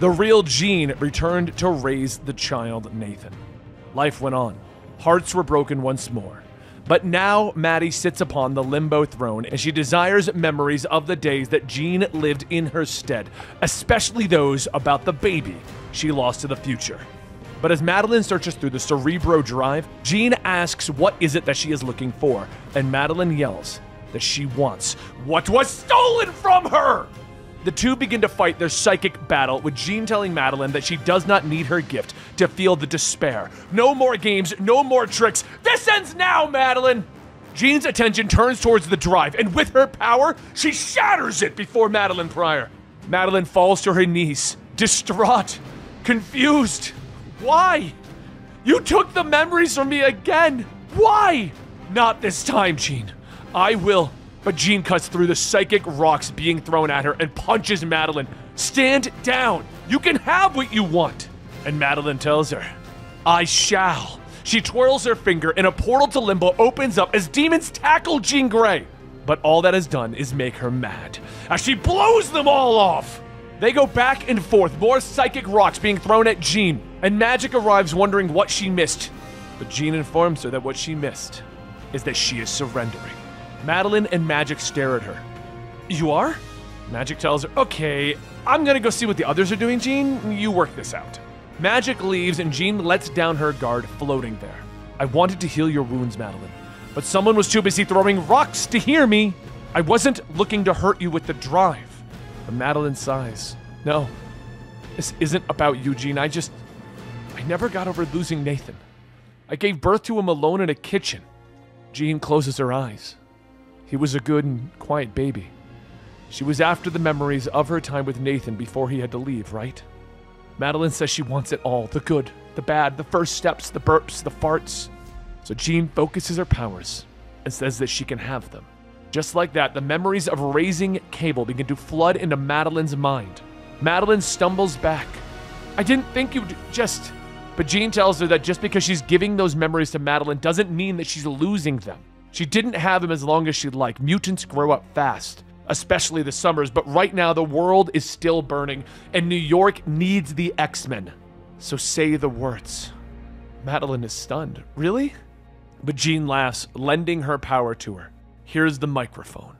The real Jean returned to raise the child Nathan. Life went on. Hearts were broken once more. But now Maddie sits upon the limbo throne and she desires memories of the days that Jean lived in her stead, especially those about the baby she lost to the future. But as Madelyne searches through the Cerebro Drive, Jean asks what is it that she is looking for, and Madelyne yells that she wants what was stolen from her! The two begin to fight their psychic battle, with Jean telling Madelyne that she does not need her gift to feel the despair. No more games, no more tricks. This ends now, Madelyne! Jean's attention turns towards the drive, and with her power, she shatters it before Madelyne Pryor. Madelyne falls to her knees, distraught, confused. Why? You took the memories from me again! Why? Not this time, Jean. I will. But Jean cuts through the psychic rocks being thrown at her and punches Madelyne. Stand down! You can have what you want! And Madelyne tells her, I shall. She twirls her finger and a portal to Limbo opens up as demons tackle Jean Grey. But all that has done is make her mad as she blows them all off. They go back and forth, more psychic rocks being thrown at Jean, and Magik arrives wondering what she missed. But Jean informs her that what she missed is that she is surrendering. Madelyne and Magik stare at her. You are? Magik tells her, Okay, I'm gonna go see what the others are doing, Jean. You work this out. Magik leaves and Jean lets down her guard floating there. I wanted to heal your wounds, Madelyne, but someone was too busy throwing rocks to hear me. I wasn't looking to hurt you with the drive. But Madelyne sighs. No, this isn't about Eugene. I just. I never got over losing Nathan. I gave birth to him alone in a kitchen. Jean closes her eyes. He was a good and quiet baby. She was after the memories of her time with Nathan before he had to leave, right? Madelyne says she wants it all the good, the bad, the first steps, the burps, the farts. So Jean focuses her powers and says that she can have them. Just like that, the memories of raising Cable begin to flood into Madelyne's mind. Madelyne stumbles back. I didn't think you'd just. But Jean tells her that just because she's giving those memories to Madelyne doesn't mean that she's losing them. She didn't have them as long as she'd like. Mutants grow up fast especially the summers, but right now the world is still burning, and New York needs the X Men. So say the words. Madelyne is stunned. Really? But Jean laughs, lending her power to her. Here's the microphone.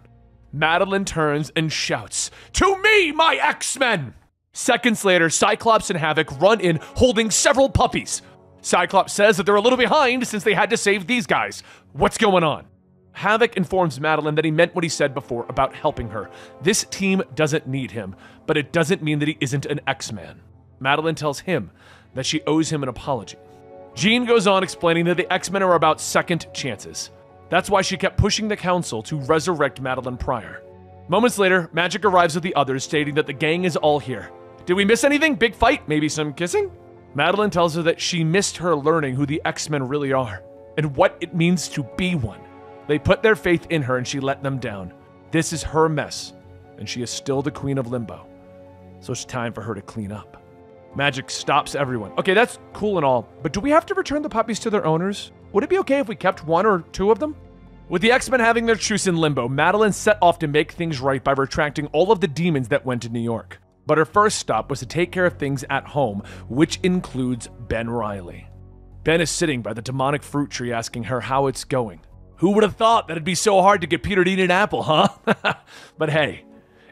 Madelyne turns and shouts, To me, my X Men! Seconds later, Cyclops and Havok run in holding several puppies. Cyclops says that they're a little behind since they had to save these guys. What's going on? Havok informs Madelyne that he meant what he said before about helping her. This team doesn't need him, but it doesn't mean that he isn't an X Man. Madelyne tells him that she owes him an apology. Jean goes on explaining that the X Men are about second chances. That's why she kept pushing the council to resurrect Madelyne Pryor. Moments later, Magik arrives with the others, stating that the gang is all here. Did we miss anything? Big fight? Maybe some kissing? Madelyne tells her that she missed her learning who the X Men really are and what it means to be one. They put their faith in her and she let them down. This is her mess, and she is still the queen of limbo. So it's time for her to clean up. Magik stops everyone. Okay, that's cool and all, but do we have to return the puppies to their owners? Would it be okay if we kept one or two of them? With the X Men having their truce in limbo, Madelyne set off to make things right by retracting all of the demons that went to New York. But her first stop was to take care of things at home, which includes Ben Reilly. Ben is sitting by the demonic fruit tree asking her how it's going. Who would have thought that it'd be so hard to get Peter to eat an apple, huh? but hey,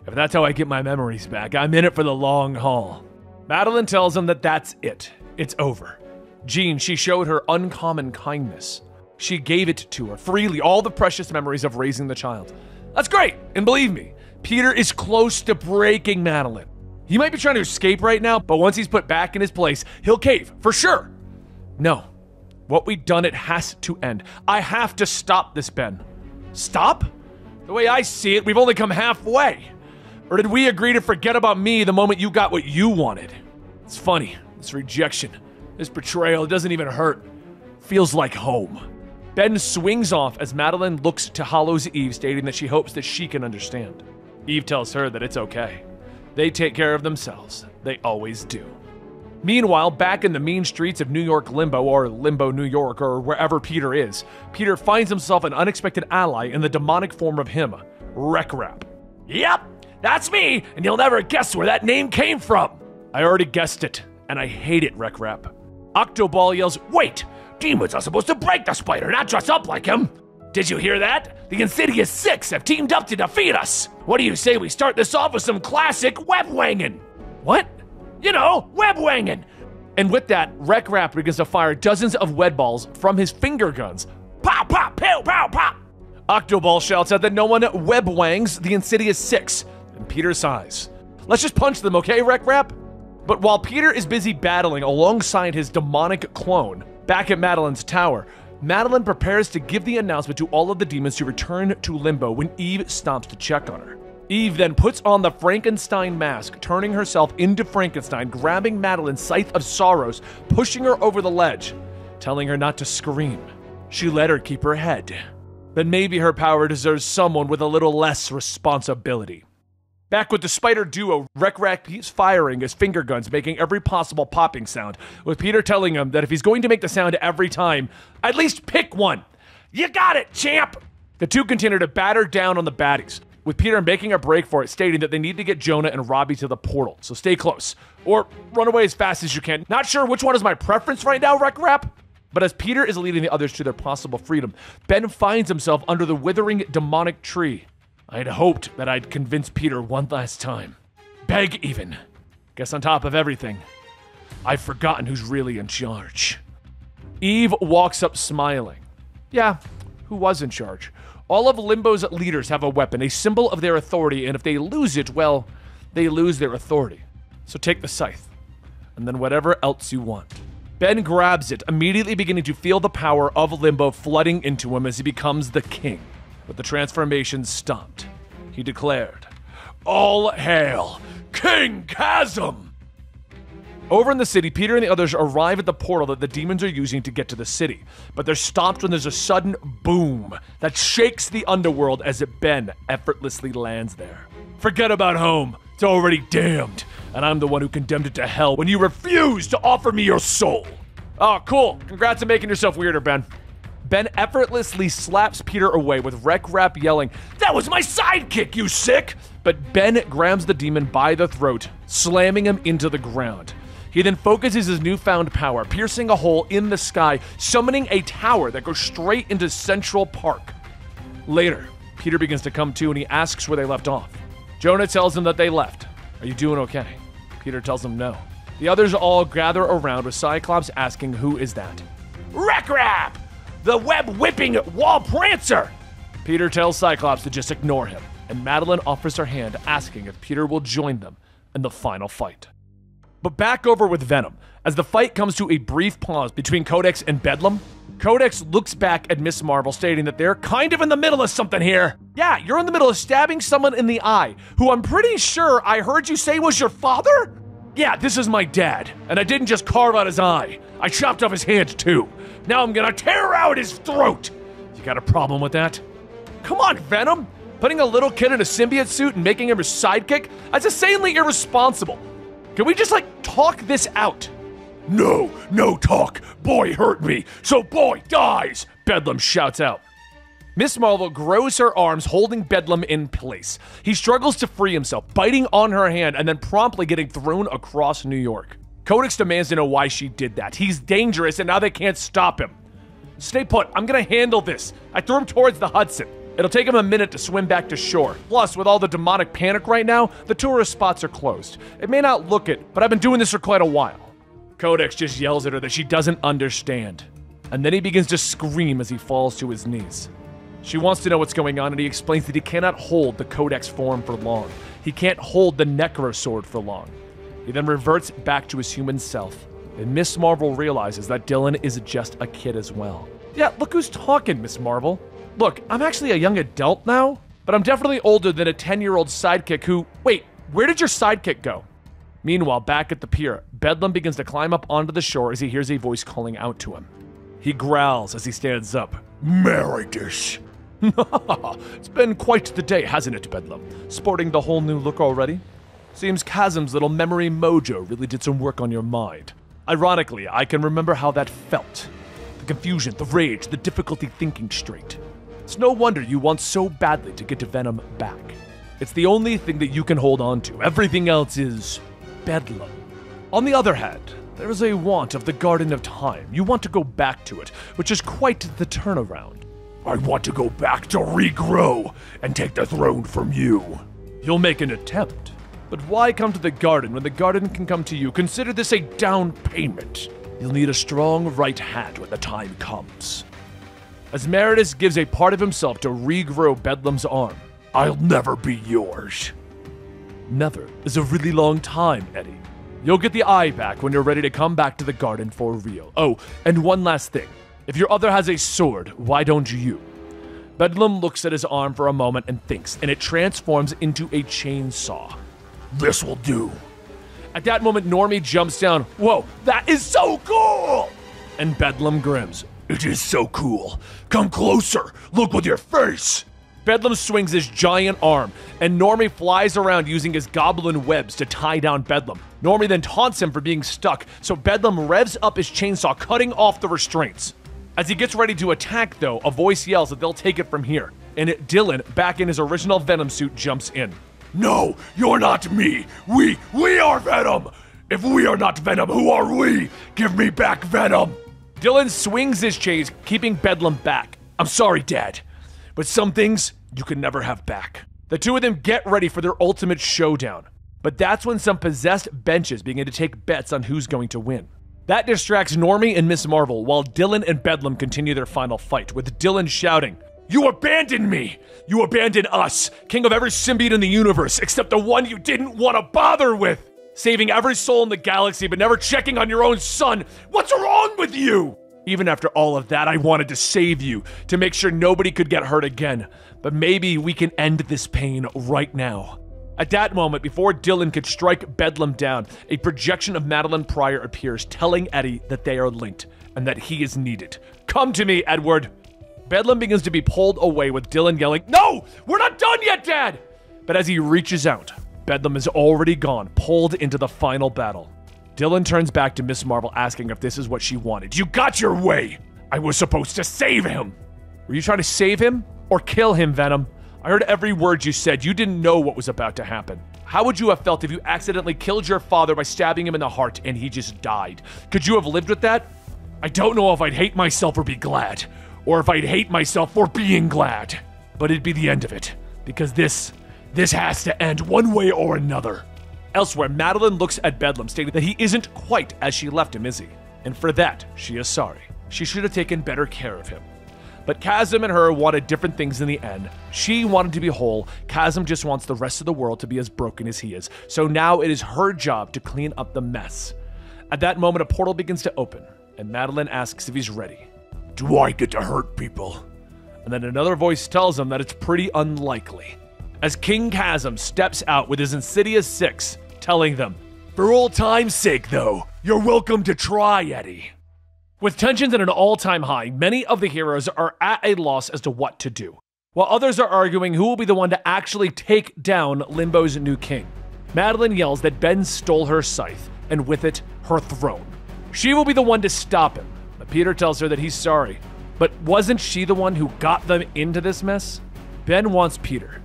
if that's how I get my memories back, I'm in it for the long haul. Madelyne tells him that that's it. It's over. Jean, she showed her uncommon kindness. She gave it to her freely, all the precious memories of raising the child. That's great, and believe me, Peter is close to breaking Madelyne. He might be trying to escape right now, but once he's put back in his place, he'll cave, for sure. No, what we've done, it has to end. I have to stop this, Ben. Stop? The way I see it, we've only come halfway. Or did we agree to forget about me the moment you got what you wanted? It's funny. This rejection, this betrayal, doesn't even hurt. Feels like home. Ben swings off as Madelyne looks to Hallows Eve, stating that she hopes that she can understand. Eve tells her that it's okay. They take care of themselves. They always do. Meanwhile, back in the mean streets of New York Limbo, or Limbo, New York, or wherever Peter is, Peter finds himself an unexpected ally in the demonic form of him, Rekrap. Yep, that's me, and you'll never guess where that name came from. I already guessed it, and I hate it, Rekrap. Octoball yells, Wait! Demons are supposed to break the spider, not dress up like him! Did you hear that? The Insidious Six have teamed up to defeat us! What do you say we start this off with some classic web wanging? What? You know, web wanging. And with that, Rekrap begins to fire dozens of web balls from his finger guns. Pop, pop, pow, pow, pop. Octoball shouts out that no one web wangs the Insidious Six, and Peter sighs. Let's just punch them, okay, Rekrap? But while Peter is busy battling alongside his demonic clone back at Madelyne's tower, Madelyne prepares to give the announcement to all of the demons to return to Limbo when Eve stops to check on her. Eve then puts on the Frankenstein mask, turning herself into Frankenstein, grabbing Madelyne's scythe of sorrows, pushing her over the ledge, telling her not to scream. She let her keep her head. Then maybe her power deserves someone with a little less responsibility. Back with the spider duo, Rek keeps firing his finger guns, making every possible popping sound, with Peter telling him that if he's going to make the sound every time, at least pick one. You got it, champ! The two continue to batter down on the baddies, with Peter making a break for it, stating that they need to get Jonah and Robbie to the portal, so stay close. Or run away as fast as you can. Not sure which one is my preference right now, Rekrap? But as Peter is leading the others to their possible freedom, Ben finds himself under the withering demonic tree. I had hoped that I'd convince Peter one last time. Beg, even. Guess on top of everything, I've forgotten who's really in charge. Eve walks up smiling. Yeah, who was in charge? All of Limbo's leaders have a weapon, a symbol of their authority, and if they lose it, well, they lose their authority. So take the scythe, and then whatever else you want. Ben grabs it, immediately beginning to feel the power of Limbo flooding into him as he becomes the king. But the transformation stopped. He declared, All hail, King Chasm! Over in the city, Peter and the others arrive at the portal that the demons are using to get to the city. But they're stopped when there's a sudden boom that shakes the underworld as it Ben effortlessly lands there. Forget about home. It's already damned. And I'm the one who condemned it to hell when you refused to offer me your soul. Oh, cool. Congrats on making yourself weirder, Ben. Ben effortlessly slaps Peter away with Rekrap yelling, That was my sidekick, you sick! But Ben grabs the demon by the throat, slamming him into the ground. He then focuses his newfound power, piercing a hole in the sky, summoning a tower that goes straight into Central Park. Later, Peter begins to come to and he asks where they left off. Jonah tells him that they left. Are you doing okay? Peter tells him no. The others all gather around with Cyclops asking who is that. Rekrap! The web whipping wall prancer! Peter tells Cyclops to just ignore him, and Madeline offers her hand, asking if Peter will join them in the final fight. But back over with Venom. As the fight comes to a brief pause between Codex and Bedlam, Codex looks back at Miss Marvel, stating that they're kind of in the middle of something here. Yeah, you're in the middle of stabbing someone in the eye, who I'm pretty sure I heard you say was your father? Yeah, this is my dad, and I didn't just carve out his eye. I chopped off his hand too. Now I'm gonna tear out his throat. You got a problem with that? Come on, Venom! Putting a little kid in a symbiote suit and making him your sidekick? That's insanely irresponsible. Can we just, like, talk this out? No, no talk. Boy hurt me, so boy dies, Bedlam shouts out. Miss Marvel grows her arms, holding Bedlam in place. He struggles to free himself, biting on her hand and then promptly getting thrown across New York. Codex demands to know why she did that. He's dangerous and now they can't stop him. Stay put, I'm gonna handle this. I threw him towards the Hudson. It'll take him a minute to swim back to shore. Plus, with all the demonic panic right now, the tourist spots are closed. It may not look it, but I've been doing this for quite a while. Codex just yells at her that she doesn't understand. And then he begins to scream as he falls to his knees. She wants to know what's going on, and he explains that he cannot hold the Codex form for long. He can't hold the Necro sword for long. He then reverts back to his human self, and Miss Marvel realizes that Dylan is just a kid as well. Yeah, look who's talking, Miss Marvel. Look, I'm actually a young adult now, but I'm definitely older than a 10 year old sidekick who. Wait, where did your sidekick go? Meanwhile, back at the pier, Bedlam begins to climb up onto the shore as he hears a voice calling out to him. He growls as he stands up. Meridius! it's been quite the day, hasn't it, Bedlam? Sporting the whole new look already? Seems Chasm's little memory mojo really did some work on your mind. Ironically, I can remember how that felt. The confusion, the rage, the difficulty thinking straight. It's no wonder you want so badly to get to Venom back. It's the only thing that you can hold on to. Everything else is bedlam. On the other hand, there is a want of the Garden of Time. You want to go back to it, which is quite the turnaround. I want to go back to regrow and take the throne from you. You'll make an attempt. But why come to the garden when the garden can come to you? Consider this a down payment. You'll need a strong right hand when the time comes. As Meridius gives a part of himself to regrow Bedlam's arm, I'll never be yours. Never is a really long time, Eddie. You'll get the eye back when you're ready to come back to the garden for real. Oh, and one last thing. If your other has a sword, why don't you? Bedlam looks at his arm for a moment and thinks, and it transforms into a chainsaw. This will do. At that moment, Normie jumps down. Whoa, that is so cool! And Bedlam grims. It is so cool. Come closer. Look with your face. Bedlam swings his giant arm, and Normie flies around using his goblin webs to tie down Bedlam. Normie then taunts him for being stuck, so Bedlam revs up his chainsaw, cutting off the restraints. As he gets ready to attack, though, a voice yells that they'll take it from here, and Dylan, back in his original Venom suit, jumps in. No, you're not me. We, we are Venom. If we are not Venom, who are we? Give me back Venom. Dylan swings his chains, keeping Bedlam back. I'm sorry, Dad, but some things you can never have back. The two of them get ready for their ultimate showdown. But that's when some possessed benches begin to take bets on who's going to win. That distracts Normie and Miss Marvel while Dylan and Bedlam continue their final fight, with Dylan shouting, You abandoned me! You abandoned us, king of every symbiote in the universe, except the one you didn't want to bother with! Saving every soul in the galaxy, but never checking on your own son! What's wrong with you? Even after all of that, I wanted to save you, to make sure nobody could get hurt again. But maybe we can end this pain right now. At that moment, before Dylan could strike Bedlam down, a projection of Madelyne Pryor appears, telling Eddie that they are linked and that he is needed. Come to me, Edward. Bedlam begins to be pulled away with Dylan yelling, No! We're not done yet, Dad! But as he reaches out, Bedlam is already gone, pulled into the final battle. Dylan turns back to Miss Marvel asking if this is what she wanted. You got your way! I was supposed to save him! Were you trying to save him or kill him, Venom? I heard every word you said. You didn't know what was about to happen. How would you have felt if you accidentally killed your father by stabbing him in the heart and he just died? Could you have lived with that? I don't know if I'd hate myself or be glad, or if I'd hate myself for being glad. But it'd be the end of it, because this, this has to end one way or another. Elsewhere, Madelyne looks at Bedlam, stating that he isn't quite as she left him, is he? And for that, she is sorry. She should have taken better care of him. But Chasm and her wanted different things in the end. She wanted to be whole. Chasm just wants the rest of the world to be as broken as he is. So now it is her job to clean up the mess. At that moment, a portal begins to open, and Madelyne asks if he's ready. Do I get to hurt people? And then another voice tells him that it's pretty unlikely. As King Chasm steps out with his Insidious Six, telling them, For old time's sake, though, you're welcome to try, Eddie. With tensions at an all time high, many of the heroes are at a loss as to what to do, while others are arguing who will be the one to actually take down Limbo's new king. Madelyne yells that Ben stole her scythe, and with it, her throne. She will be the one to stop him, but Peter tells her that he's sorry. But wasn't she the one who got them into this mess? Ben wants Peter.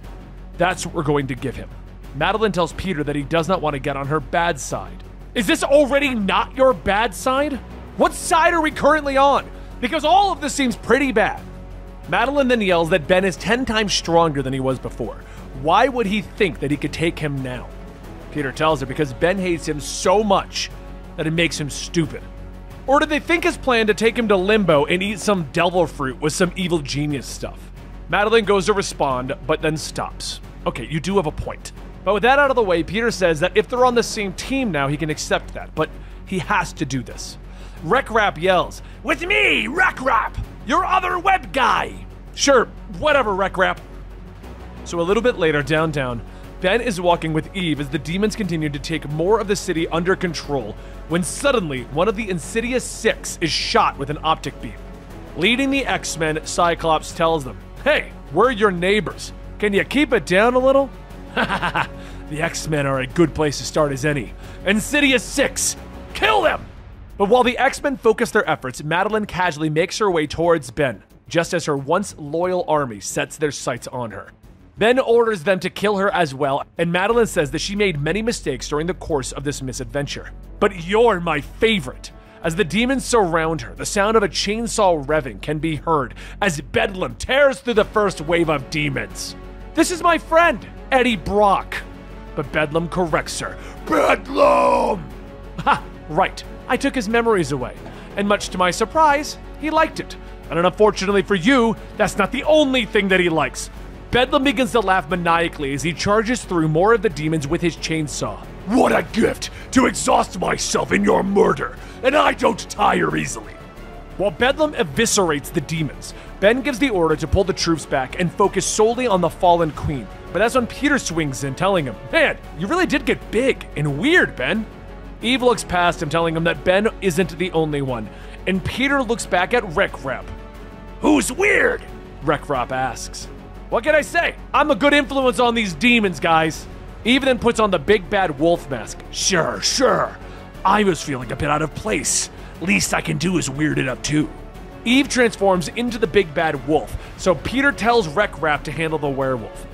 That's what we're going to give him. Madelyne tells Peter that he does not want to get on her bad side. Is this already not your bad side? What side are we currently on? Because all of this seems pretty bad. Madelyne then yells that Ben is 10 times stronger than he was before. Why would he think that he could take him now? Peter tells her because Ben hates him so much that it makes him stupid. Or did they think his plan to take him to limbo and eat some devil fruit was some evil genius stuff? Madelyne goes to respond, but then stops. Okay, you do have a point. But with that out of the way, Peter says that if they're on the same team now, he can accept that, but he has to do this. Rekrap yells, With me, Rekrap! Your other web guy! Sure, whatever, Rekrap. So a little bit later, downtown, Ben is walking with Eve as the demons continue to take more of the city under control when suddenly one of the Insidious Six is shot with an optic beam. Leading the X Men, Cyclops tells them, Hey, we're your neighbors. Can you keep it down a little? the X Men are a good place to start as any. Insidious Six, kill them! But while the X Men focus their efforts, Madelyne casually makes her way towards Ben, just as her once loyal army sets their sights on her. Ben orders them to kill her as well, and Madelyne says that she made many mistakes during the course of this misadventure. But you're my favorite! As the demons surround her, the sound of a chainsaw revving can be heard as Bedlam tears through the first wave of demons. This is my friend, Eddie Brock. But Bedlam corrects her. Bedlam! Ha! Right. I took his memories away. And much to my surprise, he liked it. And unfortunately for you, that's not the only thing that he likes. Bedlam begins to laugh maniacally as he charges through more of the demons with his chainsaw. What a gift to exhaust myself in your murder, and I don't tire easily. While Bedlam eviscerates the demons, Ben gives the order to pull the troops back and focus solely on the fallen queen. But that's when Peter swings in, telling him, Man, you really did get big and weird, Ben. Eve looks past him, telling him that Ben isn't the only one. And Peter looks back at Rekrap. Who's weird? Rekrap asks. What can I say? I'm a good influence on these demons, guys. Eve then puts on the big bad wolf mask. Sure, sure. I was feeling a bit out of place. Least I can do is weird it up too. Eve transforms into the big bad wolf, so Peter tells Rekrap to handle the werewolf.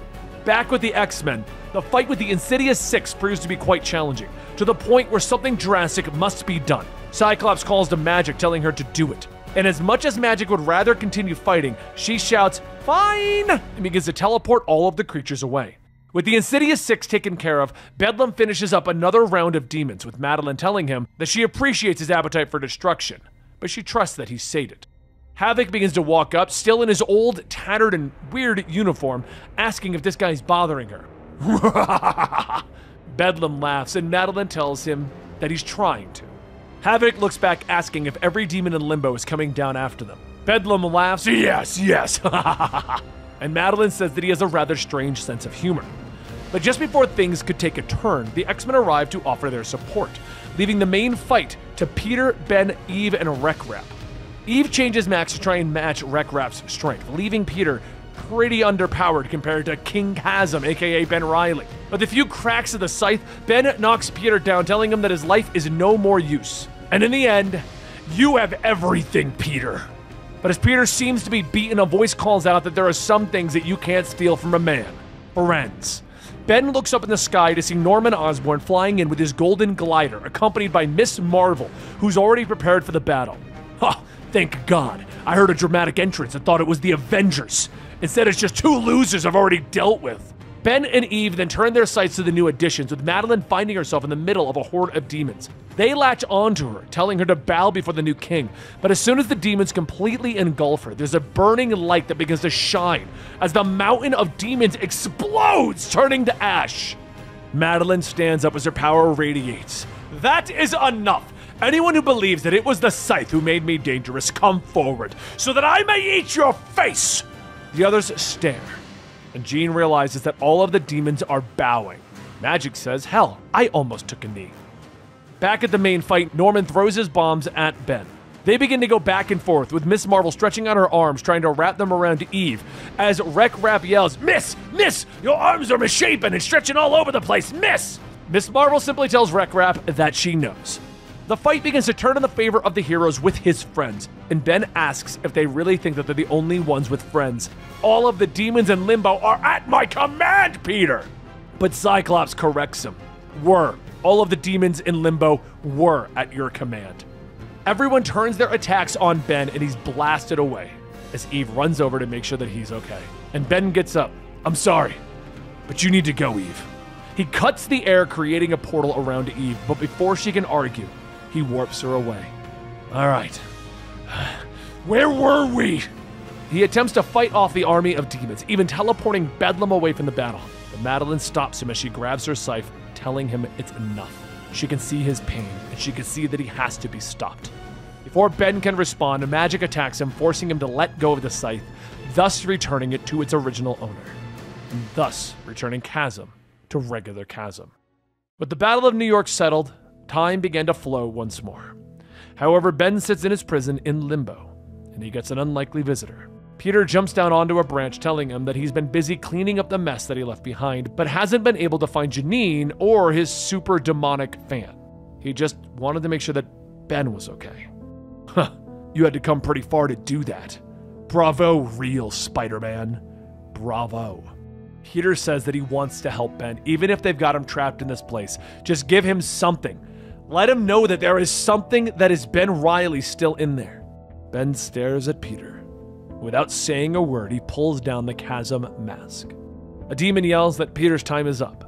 Back with the X Men, the fight with the Insidious Six proves to be quite challenging, to the point where something drastic must be done. Cyclops calls to Magik, telling her to do it. And as much as Magik would rather continue fighting, she shouts, Fine! and begins to teleport all of the creatures away. With the Insidious Six taken care of, Bedlam finishes up another round of demons, with Madelyne telling him that she appreciates his appetite for destruction, but she trusts that he's sated. Havok begins to walk up, still in his old, tattered, and weird uniform, asking if this guy's bothering her. Bedlam laughs, and Madelyne tells him that he's trying to. Havok looks back, asking if every demon in limbo is coming down after them. Bedlam laughs, yes, yes, and Madelyne says that he has a rather strange sense of humor. But just before things could take a turn, the X Men arrive to offer their support, leaving the main fight to Peter, Ben, Eve, and Rekrap. Eve changes Max to try and match Rekrap's strength, leaving Peter pretty underpowered compared to King Chasm, aka Ben Reilly. But the few cracks of the scythe, Ben knocks Peter down, telling him that his life is no more use. And in the end, you have everything, Peter. But as Peter seems to be beaten, a voice calls out that there are some things that you can't steal from a man friends. Ben looks up in the sky to see Norman Osborn flying in with his golden glider, accompanied by Miss Marvel, who's already prepared for the battle. Ha! Thank God. I heard a dramatic entrance and thought it was the Avengers. Instead, it's just two losers I've already dealt with. Ben and Eve then turn their sights to the new additions, with Madelyne finding herself in the middle of a horde of demons. They latch onto her, telling her to bow before the new king. But as soon as the demons completely engulf her, there's a burning light that begins to shine as the mountain of demons explodes, turning to ash. Madelyne stands up as her power radiates. That is enough! Anyone who believes that it was the scythe who made me dangerous, come forward, so that I may eat your face! The others stare, and Jean realizes that all of the demons are bowing. Magik says, Hell, I almost took a knee. Back at the main fight, Norman throws his bombs at Ben. They begin to go back and forth, with Miss Marvel stretching out her arms, trying to wrap them around Eve, as Rekrap yells, Miss! Miss! Your arms are misshapen and stretching all over the place! Miss! Miss Marvel simply tells Rekrap that she knows. The fight begins to turn in the favor of the heroes with his friends, and Ben asks if they really think that they're the only ones with friends. All of the demons in Limbo are at my command, Peter! But Cyclops corrects him. Were. All of the demons in Limbo were at your command. Everyone turns their attacks on Ben and he's blasted away as Eve runs over to make sure that he's okay. And Ben gets up. I'm sorry, but you need to go, Eve. He cuts the air, creating a portal around Eve, but before she can argue, he warps her away. All right. Where were we? He attempts to fight off the army of demons, even teleporting Bedlam away from the battle. But Madelyne stops him as she grabs her scythe, telling him it's enough. She can see his pain, and she can see that he has to be stopped. Before Ben can respond, Magik attacks him, forcing him to let go of the scythe, thus returning it to its original owner, and thus returning Chasm to regular Chasm. With the Battle of New York settled, time began to flow once more. However, Ben sits in his prison in limbo, and he gets an unlikely visitor. Peter jumps down onto a branch, telling him that he's been busy cleaning up the mess that he left behind, but hasn't been able to find Janine or his super demonic fan. He just wanted to make sure that Ben was okay. Huh, you had to come pretty far to do that. Bravo, real Spider Man. Bravo. Peter says that he wants to help Ben, even if they've got him trapped in this place. Just give him something. Let him know that there is something that is Ben Reilly still in there. Ben stares at Peter. Without saying a word, he pulls down the chasm mask. A demon yells that Peter's time is up.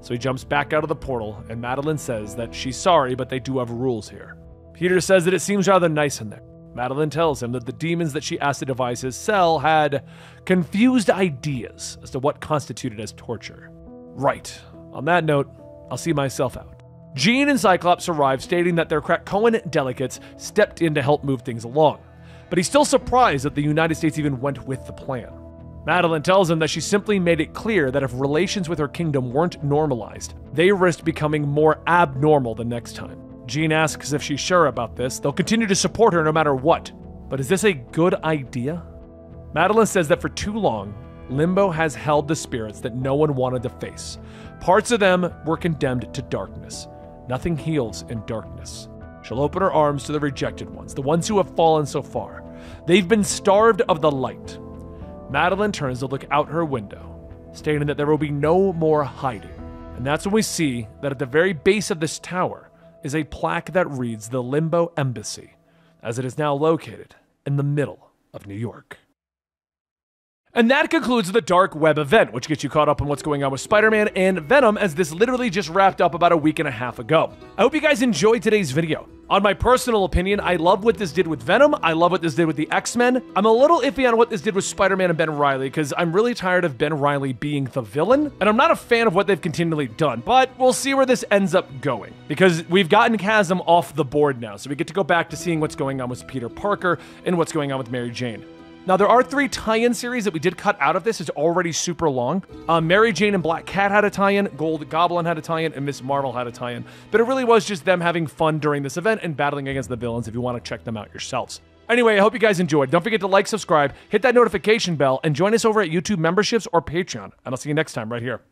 So he jumps back out of the portal, and Madelyne says that she's sorry, but they do have rules here. Peter says that it seems rather nice in there. Madeline tells him that the demons that she asked to devise his cell had confused ideas as to what constituted as torture. Right. On that note, I'll see myself out. Jean and Cyclops arrive, stating that their Krakoan delegates stepped in to help move things along but he's still surprised that the United States even went with the plan. Madelyne tells him that she simply made it clear that if relations with her kingdom weren't normalized, they risked becoming more abnormal the next time. Jean asks if she's sure about this. They'll continue to support her no matter what. But is this a good idea? Madelyne says that for too long, Limbo has held the spirits that no one wanted to face. Parts of them were condemned to darkness. Nothing heals in darkness. She'll open her arms to the rejected ones, the ones who have fallen so far. They've been starved of the light. Madelyne turns to look out her window, stating that there will be no more hiding. And that's when we see that at the very base of this tower is a plaque that reads the Limbo Embassy, as it is now located in the middle of New York. And that concludes the Dark Web event, which gets you caught up on what's going on with Spider Man and Venom, as this literally just wrapped up about a week and a half ago. I hope you guys enjoyed today's video. On my personal opinion, I love what this did with Venom. I love what this did with the X Men. I'm a little iffy on what this did with Spider Man and Ben Reilly, because I'm really tired of Ben Reilly being the villain, and I'm not a fan of what they've continually done, but we'll see where this ends up going. Because we've gotten Chasm off the board now, so we get to go back to seeing what's going on with Peter Parker and what's going on with Mary Jane. Now, there are three tie in series that we did cut out of this. It's already super long. Uh, Mary Jane and Black Cat had a tie in, Gold Goblin had a tie in, and Miss Marvel had a tie in. But it really was just them having fun during this event and battling against the villains if you want to check them out yourselves. Anyway, I hope you guys enjoyed. Don't forget to like, subscribe, hit that notification bell, and join us over at YouTube memberships or Patreon. And I'll see you next time right here.